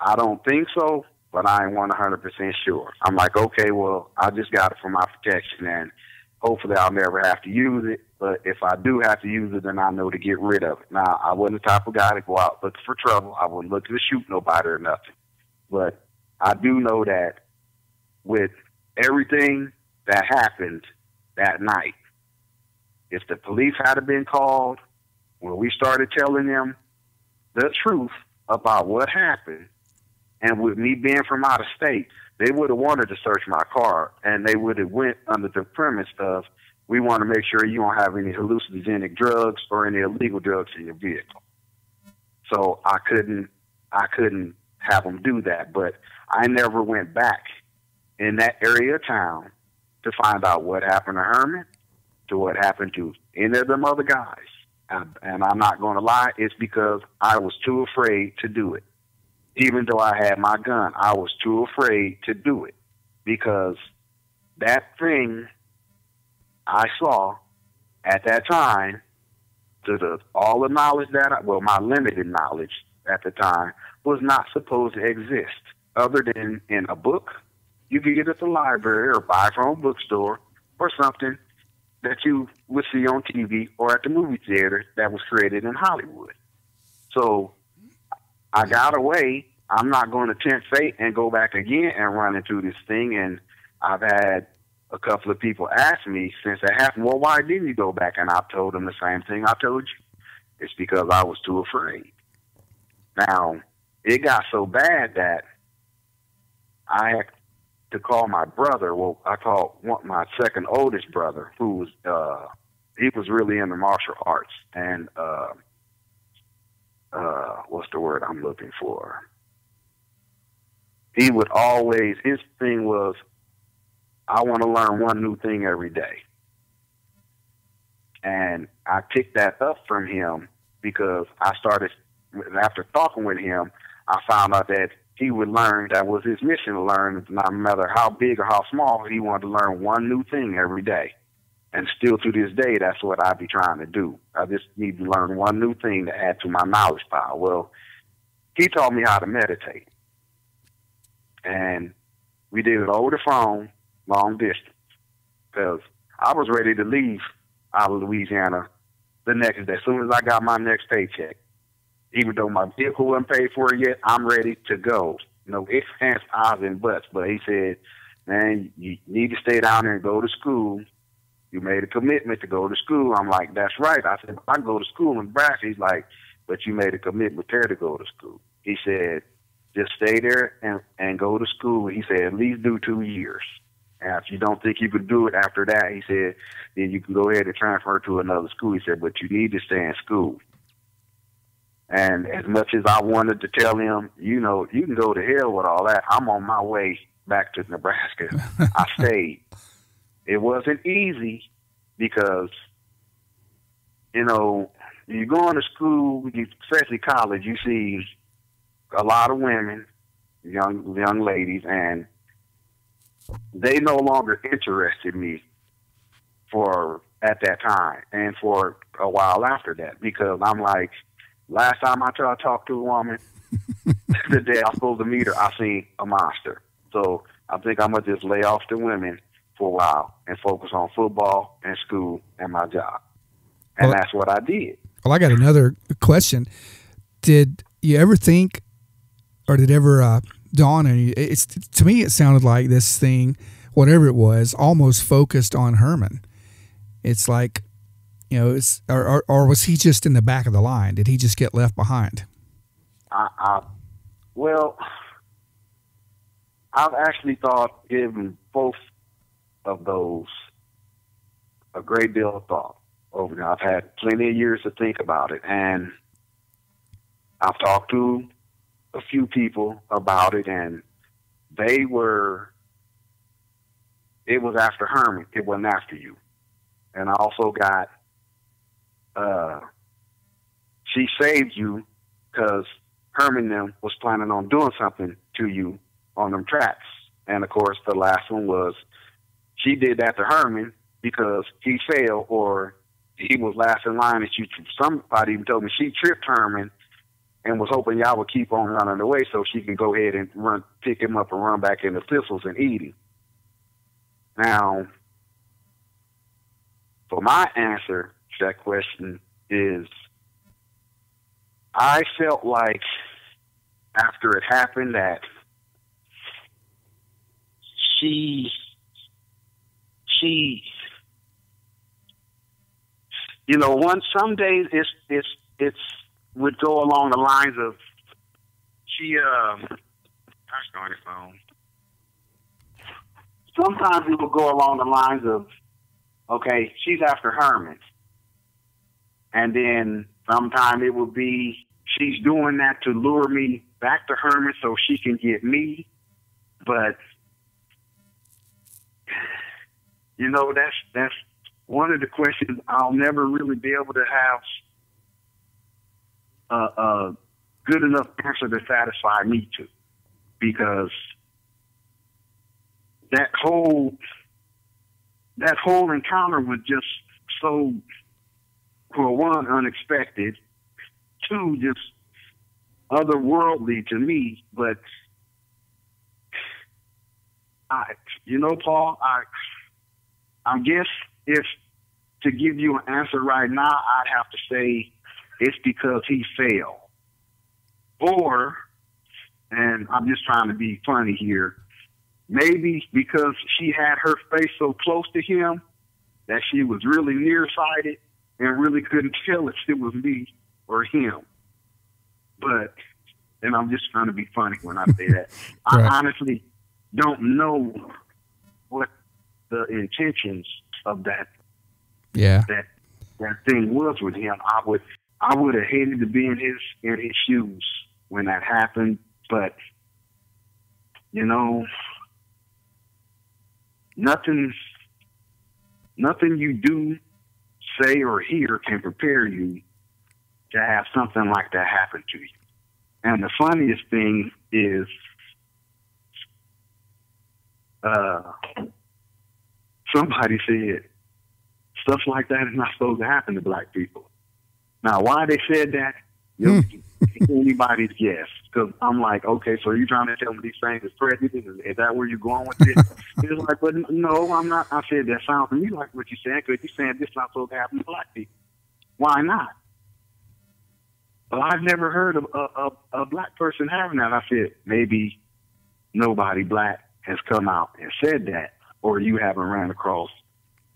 I don't think so, but I ain't 100% sure. I'm like, okay, well, I just got it for my protection, and hopefully I'll never have to use it. But if I do have to use it, then I know to get rid of it. Now, I wasn't the type of guy to go out looking for trouble. I wasn't looking to shoot nobody or nothing. But I do know that with everything that happened that night, if the police had been called, when we started telling them the truth about what happened, and with me being from out of state, they would have wanted to search my car, and they would have went under the premise of we want to make sure you don't have any hallucinogenic drugs or any illegal drugs in your vehicle. So I couldn't, I couldn't have them do that. But I never went back in that area of town to find out what happened to Herman, to what happened to any of them other guys. And, and I'm not going to lie, it's because I was too afraid to do it. Even though I had my gun, I was too afraid to do it because that thing I saw at that time, to the all the knowledge that I, well, my limited knowledge at the time was not supposed to exist, other than in a book you could get it at the library or buy from a bookstore or something that you would see on TV or at the movie theater that was created in Hollywood. So I got away. I'm not going to tempt fate and go back again and run into this thing. And I've had a couple of people ask me since that happened, well, why didn't you go back? And I've told them the same thing I told you. It's because I was too afraid. Now, it got so bad that I to call my brother. Well, I called one, my second oldest brother, who was uh, he was really into martial arts, and uh, uh, what's the word I'm looking for? He would always his thing was, I want to learn one new thing every day, and I picked that up from him because I started after talking with him. I found out that he would learn that was his mission to learn no matter how big or how small he wanted to learn one new thing every day. And still to this day that's what i'd be trying to do. I just need to learn one new thing to add to my knowledge pile. Well he taught me how to meditate. And we did it over the phone long distance because i was ready to leave out of louisiana the next day as soon as i got my next paycheck even though my vehicle wasn't paid for yet, I'm ready to go. You know, it's hands, eyes, and butts. But he said, man, you need to stay down there and go to school. You made a commitment to go to school. I'm like, that's right. I said, I go to school in Nebraska. He's like, but you made a commitment there to go to school. He said, just stay there and, and go to school. He said, at least do two years. And if you don't think you could do it after that, he said, then you can go ahead and transfer to another school. He said, but you need to stay in school. And as much as I wanted to tell him, you know, you can go to hell with all that, I'm on my way back to Nebraska. I stayed. It wasn't easy because, you know, you're going to school, you, especially college, you see a lot of women, young young ladies, and they no longer interested me for at that time and for a while after that because I'm like Last time I tried to talk to a woman, the day I was supposed to meet her, I seen a monster. So I think I'm gonna just lay off the women for a while and focus on football and school and my job. And well, that's what I did. Well, I got another question. Did you ever think, or did ever uh, dawn on you? It's to me, it sounded like this thing, whatever it was, almost focused on Herman. It's like you know, or, or, or, was he just in the back of the line? Did he just get left behind? I, I, well, I've actually thought, given both of those a great deal of thought over. There. I've had plenty of years to think about it, and I've talked to a few people about it, and they were. It was after Herman. It wasn't after you. And I also got uh, she saved you because Herman them was planning on doing something to you on them tracks. And of course, the last one was she did that to Herman because he failed or he was last in line and she somebody even told me she tripped Herman and was hoping y'all would keep on running away so she can go ahead and run pick him up and run back into thistles and eat him. Now for my answer that question is I felt like after it happened that she she you know one some days it's it's it's would go along the lines of she um I started phone. Sometimes it would go along the lines of okay, she's after Herman. And then sometime it would be she's doing that to lure me back to Herman so she can get me. But you know, that's that's one of the questions I'll never really be able to have a, a good enough answer to satisfy me to, because that whole that whole encounter was just so, for one, unexpected, two, just otherworldly to me. But I, you know, Paul, I, I guess if to give you an answer right now, I'd have to say it's because he failed, or, and I'm just trying to be funny here Maybe because she had her face so close to him that she was really nearsighted and really couldn't tell if it was me or him. But, and I'm just trying to be funny when I say that. right. I honestly don't know what the intentions of that yeah that that thing was with him. I would I would have hated to be in his in his shoes when that happened, but you know, nothing nothing you do, say, or hear can prepare you to have something like that happen to you. And the funniest thing is, uh, somebody said stuff like that is not supposed to happen to black people. Now, why they said that, you know, anybody's guess. Because I'm like, okay, so you're trying to tell me these things is prejudice? Is, is that where you're going with it? He's like, but no, I'm not. I said that sounds to me like what you're saying because you're saying this not supposed to happen to black people. Why not? Well, I've never heard of a, a, a black person having that. I said maybe nobody black has come out and said that, or you haven't ran across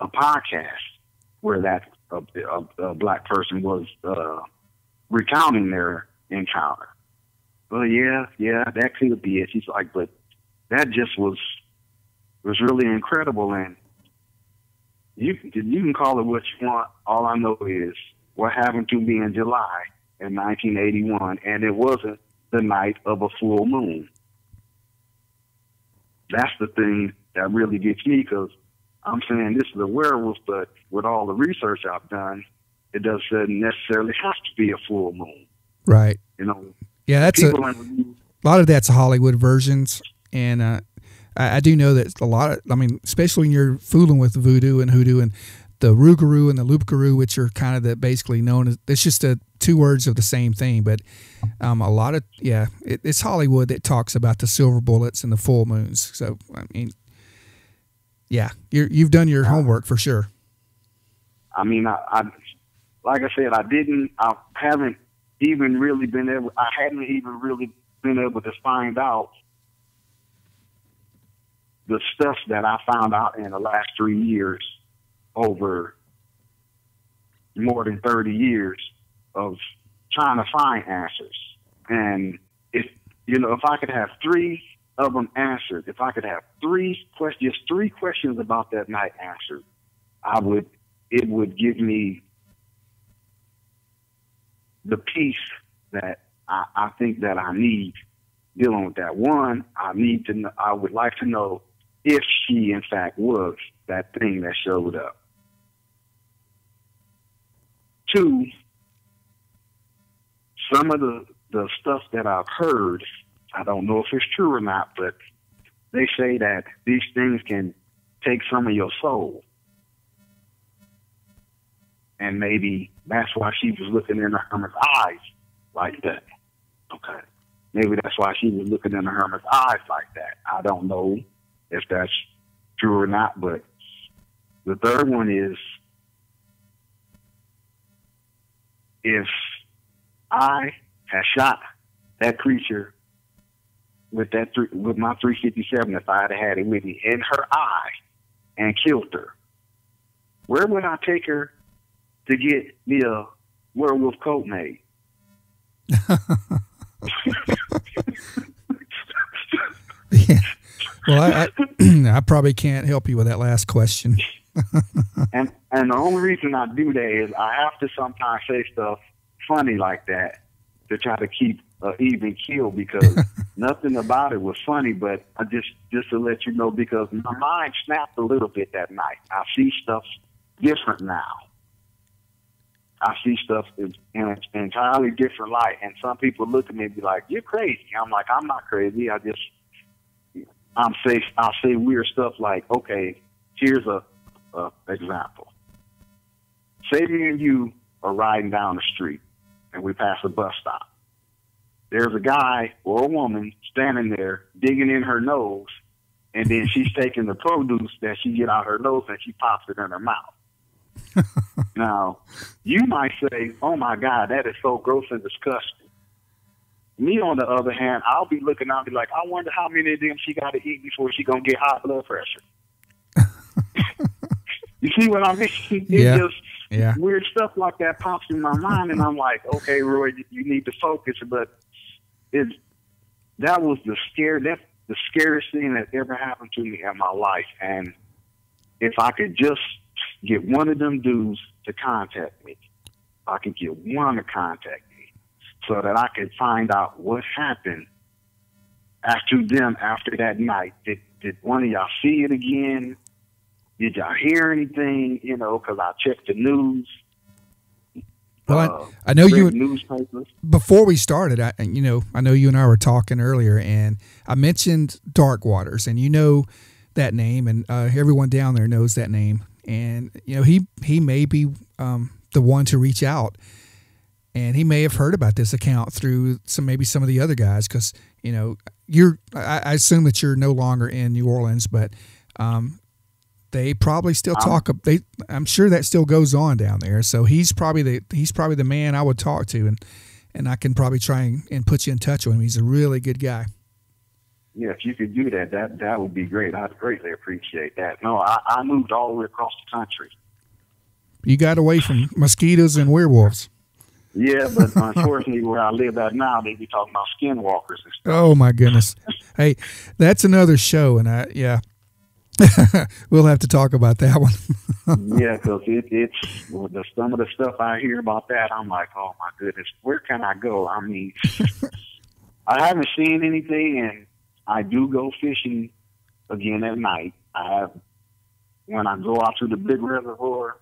a podcast where that a, a, a black person was uh, recounting their encounter. Well, yeah, yeah, that could be it. She's like, but that just was was really incredible, and you you can call it what you want. All I know is what happened to me in July in 1981, and it wasn't the night of a full moon. That's the thing that really gets me because I'm saying this is a werewolf, but with all the research I've done, it doesn't necessarily have to be a full moon. Right. You know. Yeah, that's a, a lot of that's Hollywood versions, and uh, I, I, do know that a lot of. I mean, especially when you're fooling with voodoo and hoodoo and the rougarou and the loup-garou, which are kind of the basically known as. It's just a two words of the same thing, but um, a lot of yeah, it, it's Hollywood that talks about the silver bullets and the full moons. So I mean, yeah, you you've done your homework for sure. I mean, I, I like I said, I didn't, I haven't even really been able, I hadn't even really been able to find out the stuff that I found out in the last three years over more than 30 years of trying to find answers. And if, you know, if I could have three of them answered, if I could have three questions, three questions about that night answered, I would, it would give me the peace that I, I think that I need dealing with that. One, I need to know, I would like to know if she in fact was that thing that showed up. Two, some of the the stuff that I've heard, I don't know if it's true or not, but they say that these things can take some of your soul. And maybe that's why she was looking in the Herman's eyes like that. Okay. Maybe that's why she was looking in the Herman's eyes like that. I don't know if that's true or not, but the third one is if I had shot that creature with that three, with my 357, if I had had it with me in her eye and killed her, where would I take her to get me a werewolf coat made? yeah. Well, I, I, I, probably can't help you with that last question. and and the only reason I do that is I have to sometimes say stuff funny like that to try to keep uh, even keel because nothing about it was funny. But I just just to let you know because my mind snapped a little bit that night. I see stuff different now. I see stuff in an entirely different light, and some people look at me and be like, "You're crazy." I'm like, "I'm not crazy. I just I'm say I'll say weird stuff like, okay, here's a, a example. Say me and you are riding down the street, and we pass a bus stop. There's a guy or a woman standing there digging in her nose, and then she's taking the produce that she get out her nose and she pops it in her mouth. now, you might say, "Oh my God, that is so gross and disgusting." Me, on the other hand, I'll be looking out and be like, I wonder how many of them she got to eat before she gonna get high blood pressure. you see what I mean? It yeah. just yeah. weird stuff like that pops in my mind, and I'm like, okay, Roy, you need to focus. But it that was the scare that the scariest thing that ever happened to me in my life, and if I could just get one of them dudes to contact me, I could get one to contact me so that I could find out what happened after them after that night. Did did one of y'all see it again? Did y'all hear anything? You know, because I checked the news. Well, uh, I, I, know you newspapers. Before we started, I you know I know you and I were talking earlier, and I mentioned Dark Waters, and you know that name, and uh, everyone down there knows that name, and you know he he may be um, the one to reach out and he may have heard about this account through some maybe some of the other guys because you know you're I, I, assume that you're no longer in New Orleans, but um, they probably still talk. They I'm sure that still goes on down there. So he's probably the he's probably the man I would talk to, and and I can probably try and, and put you in touch with him. He's a really good guy. Yeah, if you could do that, that that would be great. I'd greatly appreciate that. No, I, I moved all the way across the country. You got away from mosquitoes and werewolves. Yeah, but unfortunately, where I live at now, they be talking about skinwalkers and stuff. Oh my goodness! hey, that's another show, and I yeah, we'll have to talk about that one. yeah, because it, it's well, the, some of the stuff I hear about that, I'm like, oh my goodness, where can I go? I mean, I haven't seen anything, and I do go fishing again at night. I have when I go out to the big reservoir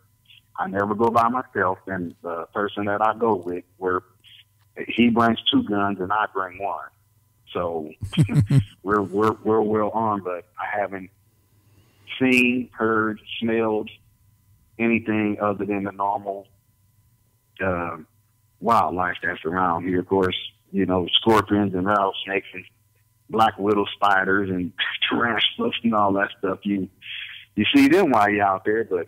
I never go by myself, and the person that I go with, where he brings two guns and I bring one, so we're we're we're well armed. But I haven't seen, heard, smelled anything other than the normal uh, wildlife that's around here. Of course, you know scorpions and rattlesnakes and black widow spiders and tarantulas and all that stuff. You you see them while you're out there, but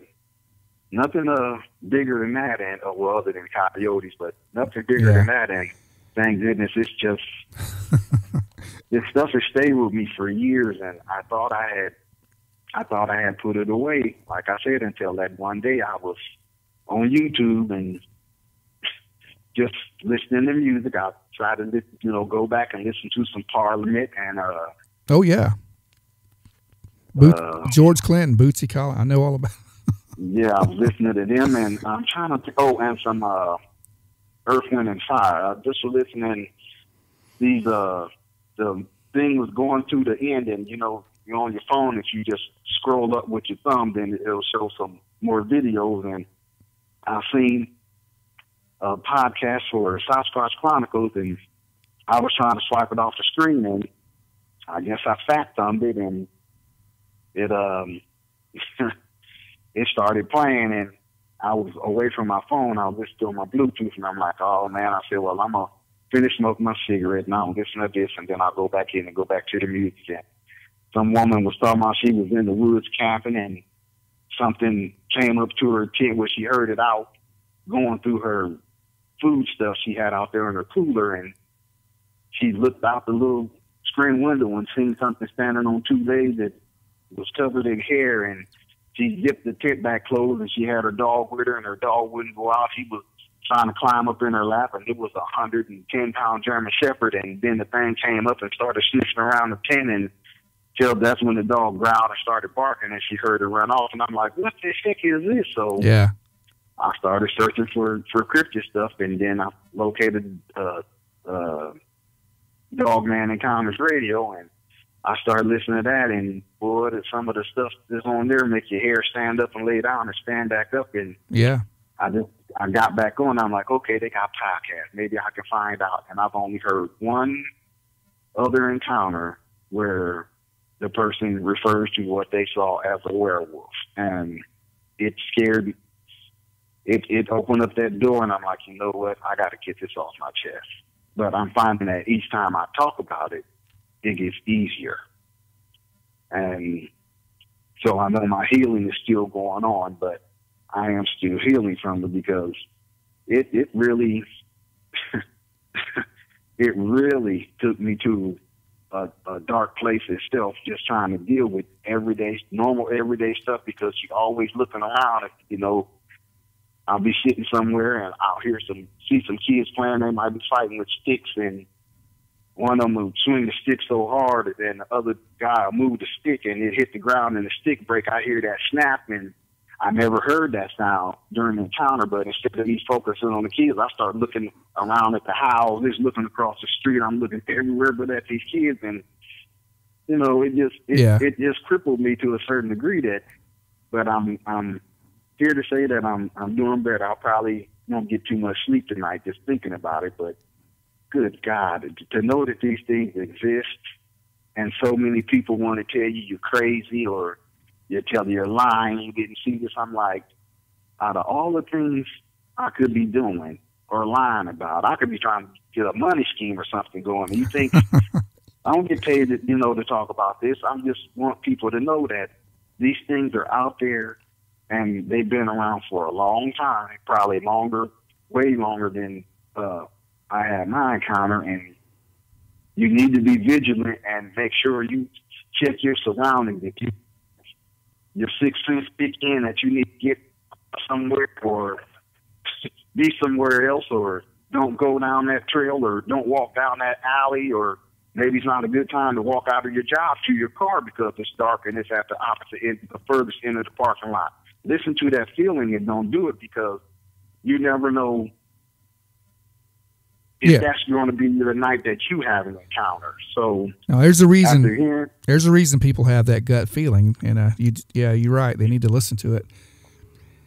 nothing uh bigger than that, and uh, well, other than coyotes, but nothing bigger yeah. than that. And thank goodness, it's just this stuff has stayed with me for years, and I thought I had, I thought I had put it away. Like I said, until that one day I was on YouTube and just listening to music. I try to, you know, go back and listen to some Parliament and uh. Oh yeah. Boot, uh, George Clinton, Bootsy Collins. I know all about yeah, I was listening to them, and I'm trying to. Oh, and some uh, Earth, Wind, and Fire. I just was listening. These uh, the thing was going to the end, and you know, you're on your phone. If you just scroll up with your thumb, then it'll show some more videos. And I've seen a podcast for Sasquatch Chronicles, and I was trying to swipe it off the screen, and I guess I fat thumbed it, and it um it started playing, and I was away from my phone. I was listening to my Bluetooth, and I'm like, oh man, I said, well, I'm gonna finish smoking my cigarette, and I'll listen to this, and then I'll go back in and go back to the music. And some woman was talking about she was in the woods camping, and something came up to her tent where she heard it out going through her food stuff she had out there in her cooler, and she looked out the little screen window and seen something standing on two legs that was covered in hair, and she mm-hmm. zipped the tent back closed, and she had her dog with her, and her dog wouldn't go out. He was trying to climb up in her lap, and it was a hundred and ten pound German Shepherd, and then the thing came up and started sniffing around the tent, and till that's when the dog growled and started barking, and she heard it run off, and I'm like, what the heck is this? So yeah. I started searching for for cryptid stuff, and then I located uh, uh, Dogman Encounters Radio, and I started listening to that. And boy, some of the stuff that's on there make your hair stand up and lay down and stand back up. And yeah, I just I got back on. I'm like, okay, they got podcasts. Maybe I can find out. And I've only heard one other encounter where the person refers to what they saw as a werewolf, and it scared it it opened up that door, and I'm like, you know what? I got to get this off my chest. But I'm finding that each time I talk about it, it gets easier, and so I know my healing is still going on, but I am still healing from it because it it really it really took me to a, a dark place itself, just trying to deal with everyday, normal, everyday stuff because you're always looking around. You know, I'll be sitting somewhere and I'll hear some see some kids playing. They might be fighting with sticks, and one of them will swing the stick so hard, and the other guy will move the stick, and it hit the ground, and the stick break. I hear that snap, and I never heard that sound during the encounter. But instead of me focusing on the kids, I start looking around at the houses, looking across the street. I'm looking everywhere but at these kids, and you know, it just it, yeah. it just crippled me to a certain degree. That, but I'm I'm here to say that I'm I'm doing better. I'll probably won't get too much sleep tonight just thinking about it. But good God, to know that these things exist, and so many people want to tell you you're crazy or you tell you you're lying, you didn't see this. I'm like, out of all the things I could be doing or lying about, I could be trying to get a money scheme or something going. You think I don't get paid, to, you know, to talk about this. I just want people to know that these things are out there and they've been around for a long time, probably longer, way longer than uh, I had my encounter. And you need to be vigilant and make sure you check your surroundings. If you your sixth sense kick in that you need to get somewhere or be somewhere else, or don't go down that trail, or don't walk down that alley, or maybe it's not a good time to walk out of your job to your car because it's dark and it's at the opposite end, the furthest end of the parking lot listen to that feeling and don't do it because you never know if Yeah. that's going to be the night that you have an encounter. So Now, there's a reason. There's a reason people have that gut feeling, and uh, you, yeah, you're right. They need to listen to it.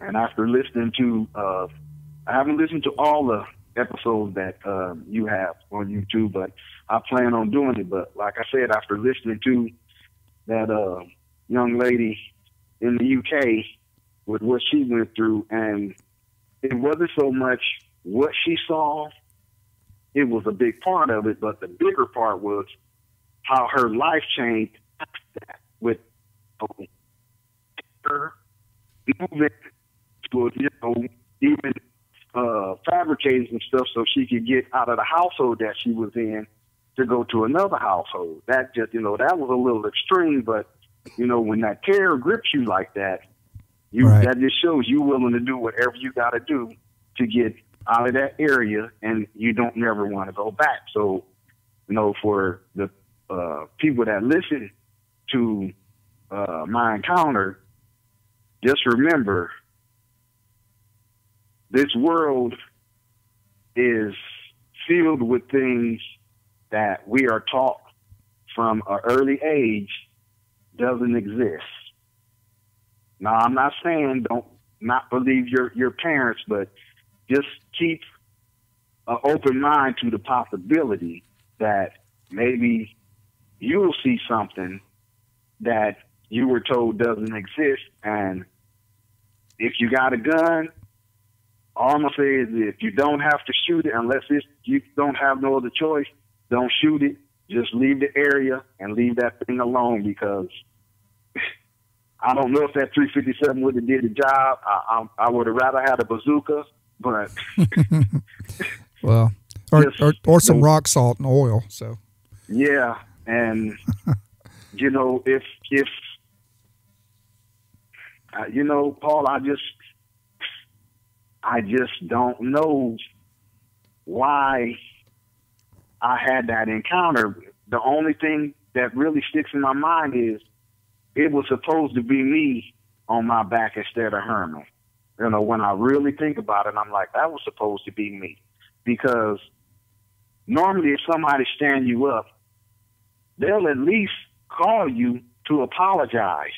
and after listening to, uh, I haven't listened to all the episodes that um, you have on YouTube, but I plan on doing it. But like I said, after listening to that uh, young lady in the UK with what she went through, and it wasn't so much what she saw; it was a big part of it. But the bigger part was how her life changed after that with her moving to you know even uh, fabricating some stuff so she could get out of the household that she was in to go to another household. That just you know that was a little extreme, but you know when that terror grips you like that, you Right. that just shows you willing to do whatever you got to do to get out of that area, and you don't never want to go back. So you know for the uh, people that listen to uh, my encounter, just remember this world is filled with things that we are taught from an early age doesn't exist. Now, I'm not saying don't not believe your your parents, but just keep an open mind to the possibility that maybe you'll see something that you were told doesn't exist. And if you got a gun, all I'm gonna say is if you don't have to shoot it unless it's, you don't have no other choice, don't shoot it. Just leave the area and leave that thing alone because I don't know if that 357 would have did the job. I, I, I would have rather had a bazooka, but well, or, just, or, or some rock salt and oil. So yeah, and you know if if uh, you know Paul, I just I just don't know why I had that encounter. The only thing that really sticks in my mind is it was supposed to be me on my back instead of Herman. You know, when I really think about it, I'm like, that was supposed to be me. Because normally if somebody stand you up, they'll at least call you to apologize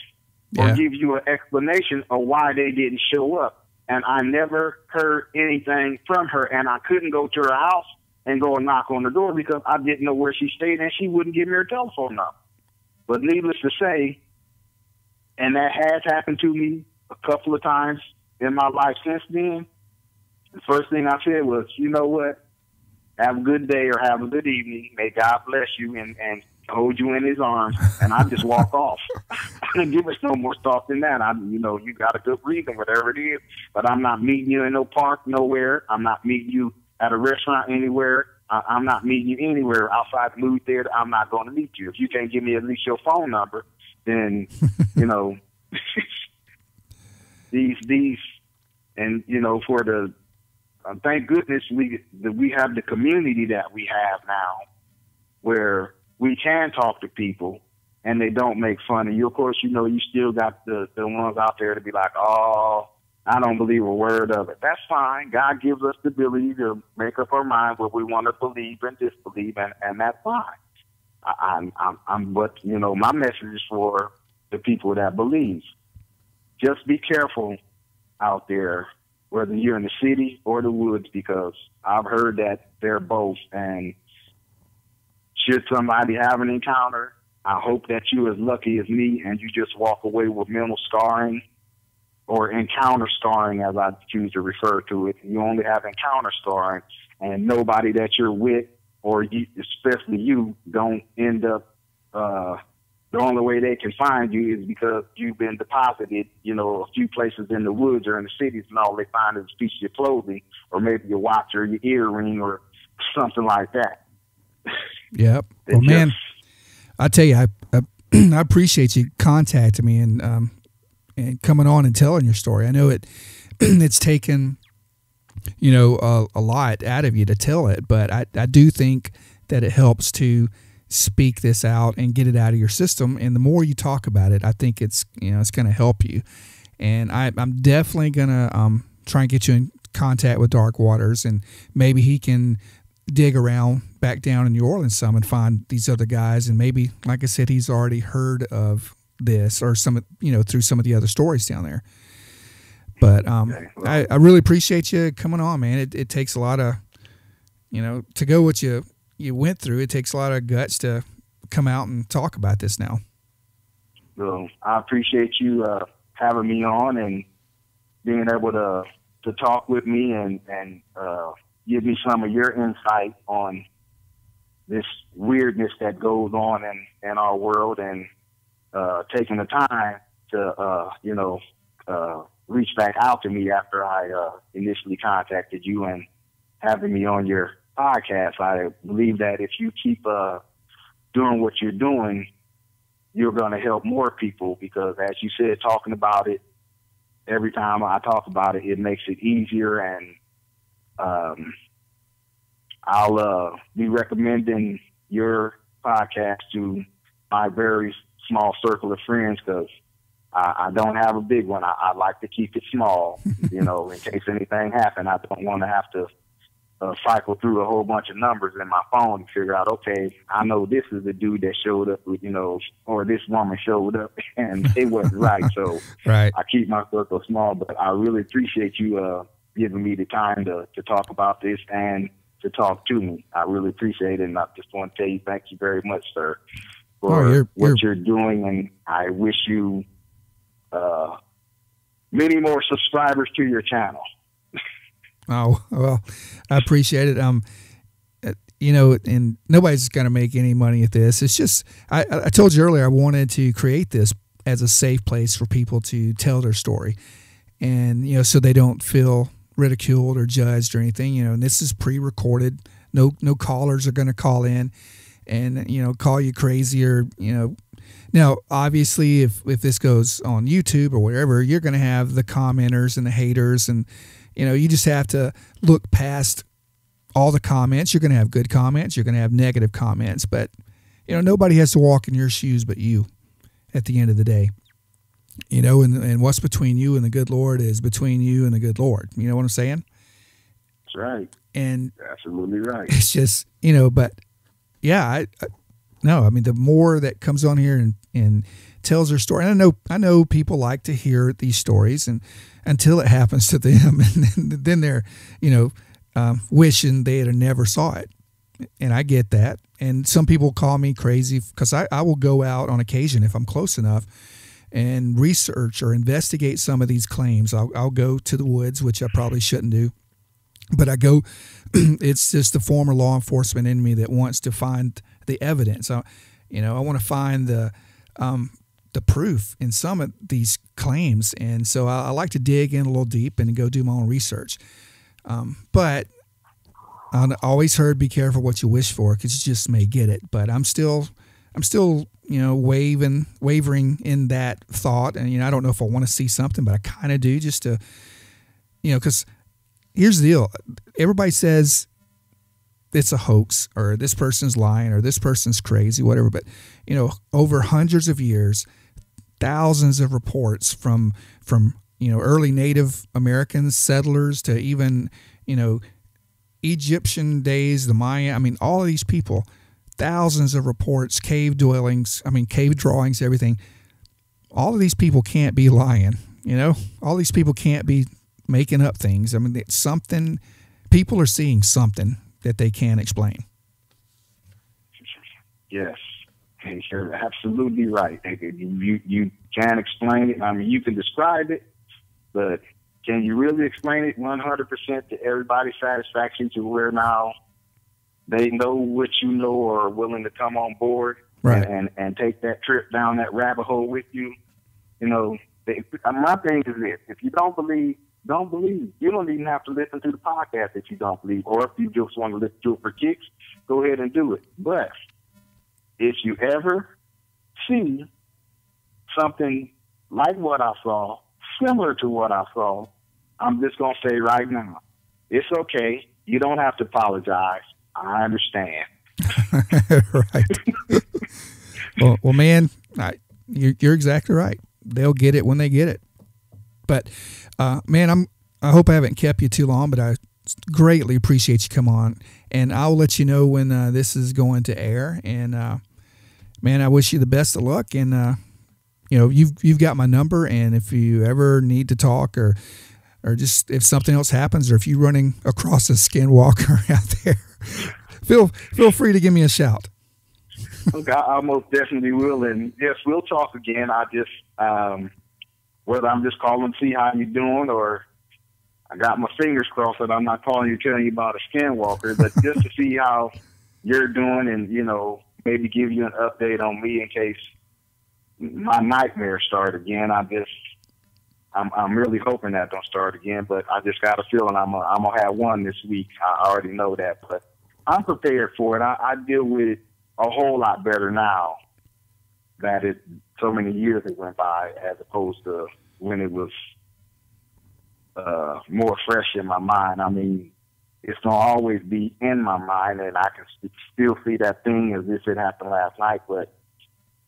or give you an explanation of why they didn't show up. And I never heard anything from her, and I couldn't go to her house and go and knock on the door because I didn't know where she stayed, and she wouldn't give me her telephone number. But needless to say, and that has happened to me a couple of times in my life since then. The first thing I said was, you know what? Have a good day or have a good evening. May God bless you and, and hold you in his arms. And I just walk off. I didn't give it no more thought than that. I, you know, you got a good reason, whatever it is. But I'm not meeting you in no park nowhere. I'm not meeting you at a restaurant anywhere. I, I'm not meeting you anywhere outside the movie theater. I'm not going to meet you. If you can't give me at least your phone number, then you know these these and you know for the uh, thank goodness we that we have the community that we have now where we can talk to people and they don't make fun of you. Of course, you know you still got the the ones out there to be like, oh. I don't believe a word of it. That's fine. God gives us the ability to make up our mind what we want to believe and disbelieve, and, and that's fine. I, I'm, I'm, but you know, my message is for the people that believe. Just be careful out there, whether you're in the city or the woods, because I've heard that they're both. And should somebody have an encounter, I hope that you're as lucky as me and you just walk away with mental scarring or encounter scarring, as I choose to refer to it. You only have encounter scarring, and nobody that you're with, or you, especially you, don't end up uh, the only way they can find you is because you've been deposited, you know, a few places in the woods or in the cities, and all they find is a piece of your clothing, or maybe your watch or your earring or something like that. Yep. well, just, man, I tell you, I, I, I appreciate you contacting me and um, and coming on and telling your story. I know it it's taken you know a, a lot out of you to tell it, but I I do think that it helps to speak this out and get it out of your system. And the more you talk about it, I think it's you know it's going to help you. And I, am definitely going to um, try and get you in contact with Dark Waters, and maybe he can dig around back down in New Orleans some and find these other guys. And maybe, like I said, he's already heard of this or some of you know through some of the other stories down there. But um, okay, well, I, I really appreciate you coming on, man. It, it takes a lot of you know to go what you you went through. It takes a lot of guts to come out and talk about this now. Well, I appreciate you uh, having me on and being able to to talk with me and and uh, give me some of your insight on this weirdness that goes on in in our world and uh, taking the time to uh, you know uh, reach back out to me after I uh, initially contacted you and having me on your podcast. I believe that if you keep uh, doing what you're doing, you're going to help more people because, as you said, talking about it every time I talk about it, it makes it easier. And um, I'll uh, be recommending your podcast to my very small circle of friends because I, I don't have a big one. I, I like to keep it small, you know, in case anything happens. I don't want to have to uh, cycle through a whole bunch of numbers in my phone and figure out, okay, I know this is the dude that showed up, with, you know, or this woman showed up, and it wasn't right. So right. I keep my circle small, but I really appreciate you uh, giving me the time to to talk about this and to talk to me. I really appreciate it, and I just want to tell you thank you very much, sir, Oh, for you're- what you're- you're doing, and I wish you uh, many more subscribers to your channel. Oh well, I appreciate it. Um, uh, you know, and nobody's going to make any money at this. It's just I, I told you earlier I wanted to create this as a safe place for people to tell their story, and you know, so they don't feel ridiculed or judged or anything. You know, and this is pre-recorded. No, no callers are going to call in, and you know, call you crazy or you know. Now, obviously, if if this goes on YouTube or wherever, you're going to have the commenters and the haters and you know, you just have to look past all the comments. You're going to have good comments, you're going to have negative comments, but you know, nobody has to walk in your shoes but you at the end of the day. You know, and and what's between you and the good Lord is between you and the good Lord. You know what I'm saying? That's right. And Absolutely right. it's just, you know, but yeah, I, I no, I mean the more that comes on here and and tells their story. And I know I know people like to hear these stories and until it happens to them and then, then they're, you know, um, wishing they had never saw it. And I get that. And some people call me crazy because I, I will go out on occasion if I'm close enough and research or investigate some of these claims. I'll, I'll go to the woods, which I probably shouldn't do but I go, it's just the former law enforcement in me that wants to find the evidence. I, you know, I want to find the um, the proof in some of these claims, and so I, I like to dig in a little deep and go do my own research. Um, but I always heard, "Be careful what you wish for, because you just may get it." But I'm still, I'm still, you know, waving, wavering in that thought, and you know, I don't know if I want to see something, but I kind of do, just to, you know, because here's the deal everybody says it's a hoax or this person's lying or this person's crazy whatever but you know over hundreds of years thousands of reports from from you know early native americans settlers to even you know egyptian days the maya i mean all of these people thousands of reports cave dwellings i mean cave drawings everything. All of these people can't be lying you know? All these people can't be making up things. I mean, it's something people are seeing something that they can't explain. Yes, you're absolutely right. You you can't explain it. I mean, you can describe it, but can you really explain it 100% to everybody's satisfaction to where now they know what you know or are willing to come on board Right. and, and, and take that trip down that rabbit hole with you? You know, they, my thing is this: if you don't believe, don't believe. You don't even have to listen to the podcast if you don't believe, or if you just want to listen to it for kicks, go ahead and do it. But if you ever see something like what I saw, similar to what I saw, I'm just going to say right now, it's okay. You don't have to apologize. I understand. right. well, well, man, I, you're, you're exactly right. They'll get it when they get it. But, uh, man, I'm. I hope I haven't kept you too long, but I greatly appreciate you come on, and I'll let you know when uh, this is going to air. And uh, man, I wish you the best of luck. And uh, you know, you've you've got my number, and if you ever need to talk or or just if something else happens, or if you're running across a skinwalker out there, feel feel free to give me a shout. I, I most definitely will, and yes, we'll talk again. I just um, whether I'm just calling to see how you're doing, or I got my fingers crossed that I'm not calling you telling you about a skinwalker, but just to see how you're doing, and you know, maybe give you an update on me in case my nightmares start again. I just I'm I'm really hoping that don't start again, but I just got a feeling I'm a, I'm gonna have one this week. I already know that, but I'm prepared for it. I, I deal with it a whole lot better now that it so many years it went by as opposed to when it was uh, more fresh in my mind. I mean, it's gonna always be in my mind, and I can st- still see that thing as if it happened last night, but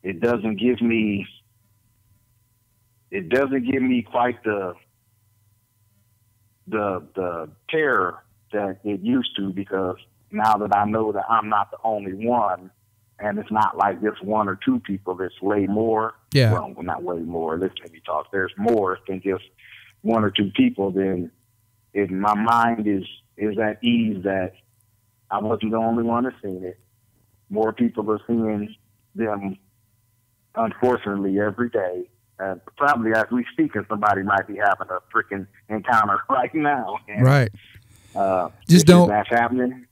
it doesn't give me it doesn't give me quite the the the terror that it used to because now that I know that I'm not the only one, and it's not like just one or two people. It's way more. Yeah. Well, not way more. Let's maybe talk. There's more than just one or two people. Then, if my mind is is at ease that I wasn't the only one that seen it. More people are seeing them, unfortunately, every day. Uh, probably as we speak, and somebody might be having a freaking encounter right now. And, right. Uh, just don't. That's happening.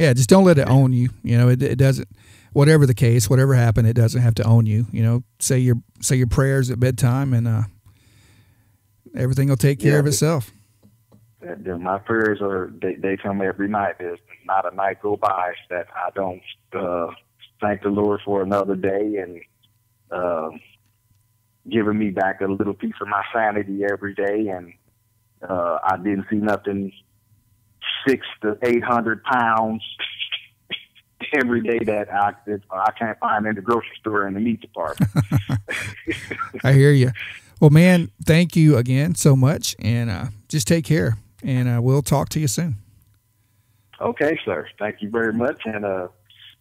Yeah, just don't let it own you. You know, it, it doesn't. Whatever the case, whatever happened, it doesn't have to own you. You know, say your say your prayers at bedtime, and uh, everything will take care yeah, of itself. My prayers are they, they come every night. There's not a night go by that I don't uh, thank the Lord for another day and uh, giving me back a little piece of my sanity every day. And uh, I didn't see nothing six to eight hundred pounds every day that I that I can't find in the grocery store in the meat department. I hear you. Well, man, thank you again so much, and uh, just take care, and uh, we'll talk to you soon. Okay, sir. Thank you very much, and uh,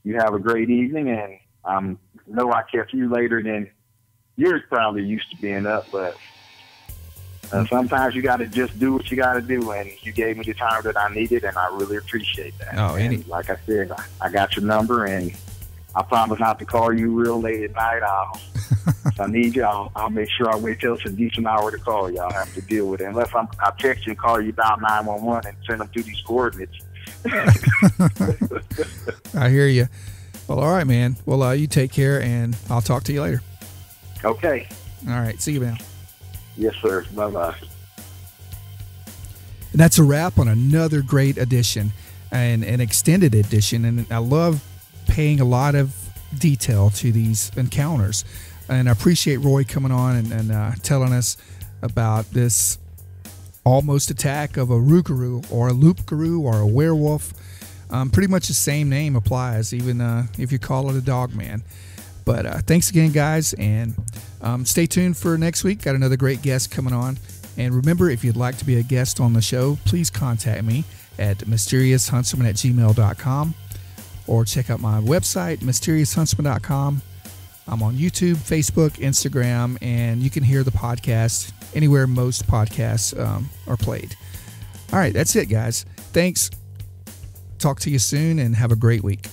you have a great evening. And I um, know I kept you later than yours probably used to being up, but uh, sometimes you got to just do what you got to do, and you gave me the time that I needed, and I really appreciate that. Oh, any- like I said, I got your number, and I promise not to call you real late at night. I'll, if I need you, I'll, I'll make sure I wait till it's a decent hour to call you. I'll have to deal with it. Unless I'm, I'll text you and call you about 911 and send them through these coordinates. I hear you. Well, all right, man. Well, uh, you take care, and I'll talk to you later. Okay. All right. See you, man. Yes, sir. Bye bye. And that's a wrap on another great edition and an extended edition. And I love paying a lot of detail to these encounters. And I appreciate Roy coming on and, and uh, telling us about this almost attack of a rougarou or a loup-garou or a werewolf. Um, pretty much the same name applies, even uh, if you call it a dog man. But uh, thanks again, guys, and um, stay tuned for next week. Got another great guest coming on. And remember, if you'd like to be a guest on the show, please contact me at mysteriousHuntsman at gmail.com or check out my website, mysteriousHuntsman.com. I'm on YouTube, Facebook, Instagram, and you can hear the podcast anywhere most podcasts um, are played. All right, that's it, guys. Thanks. Talk to you soon and have a great week.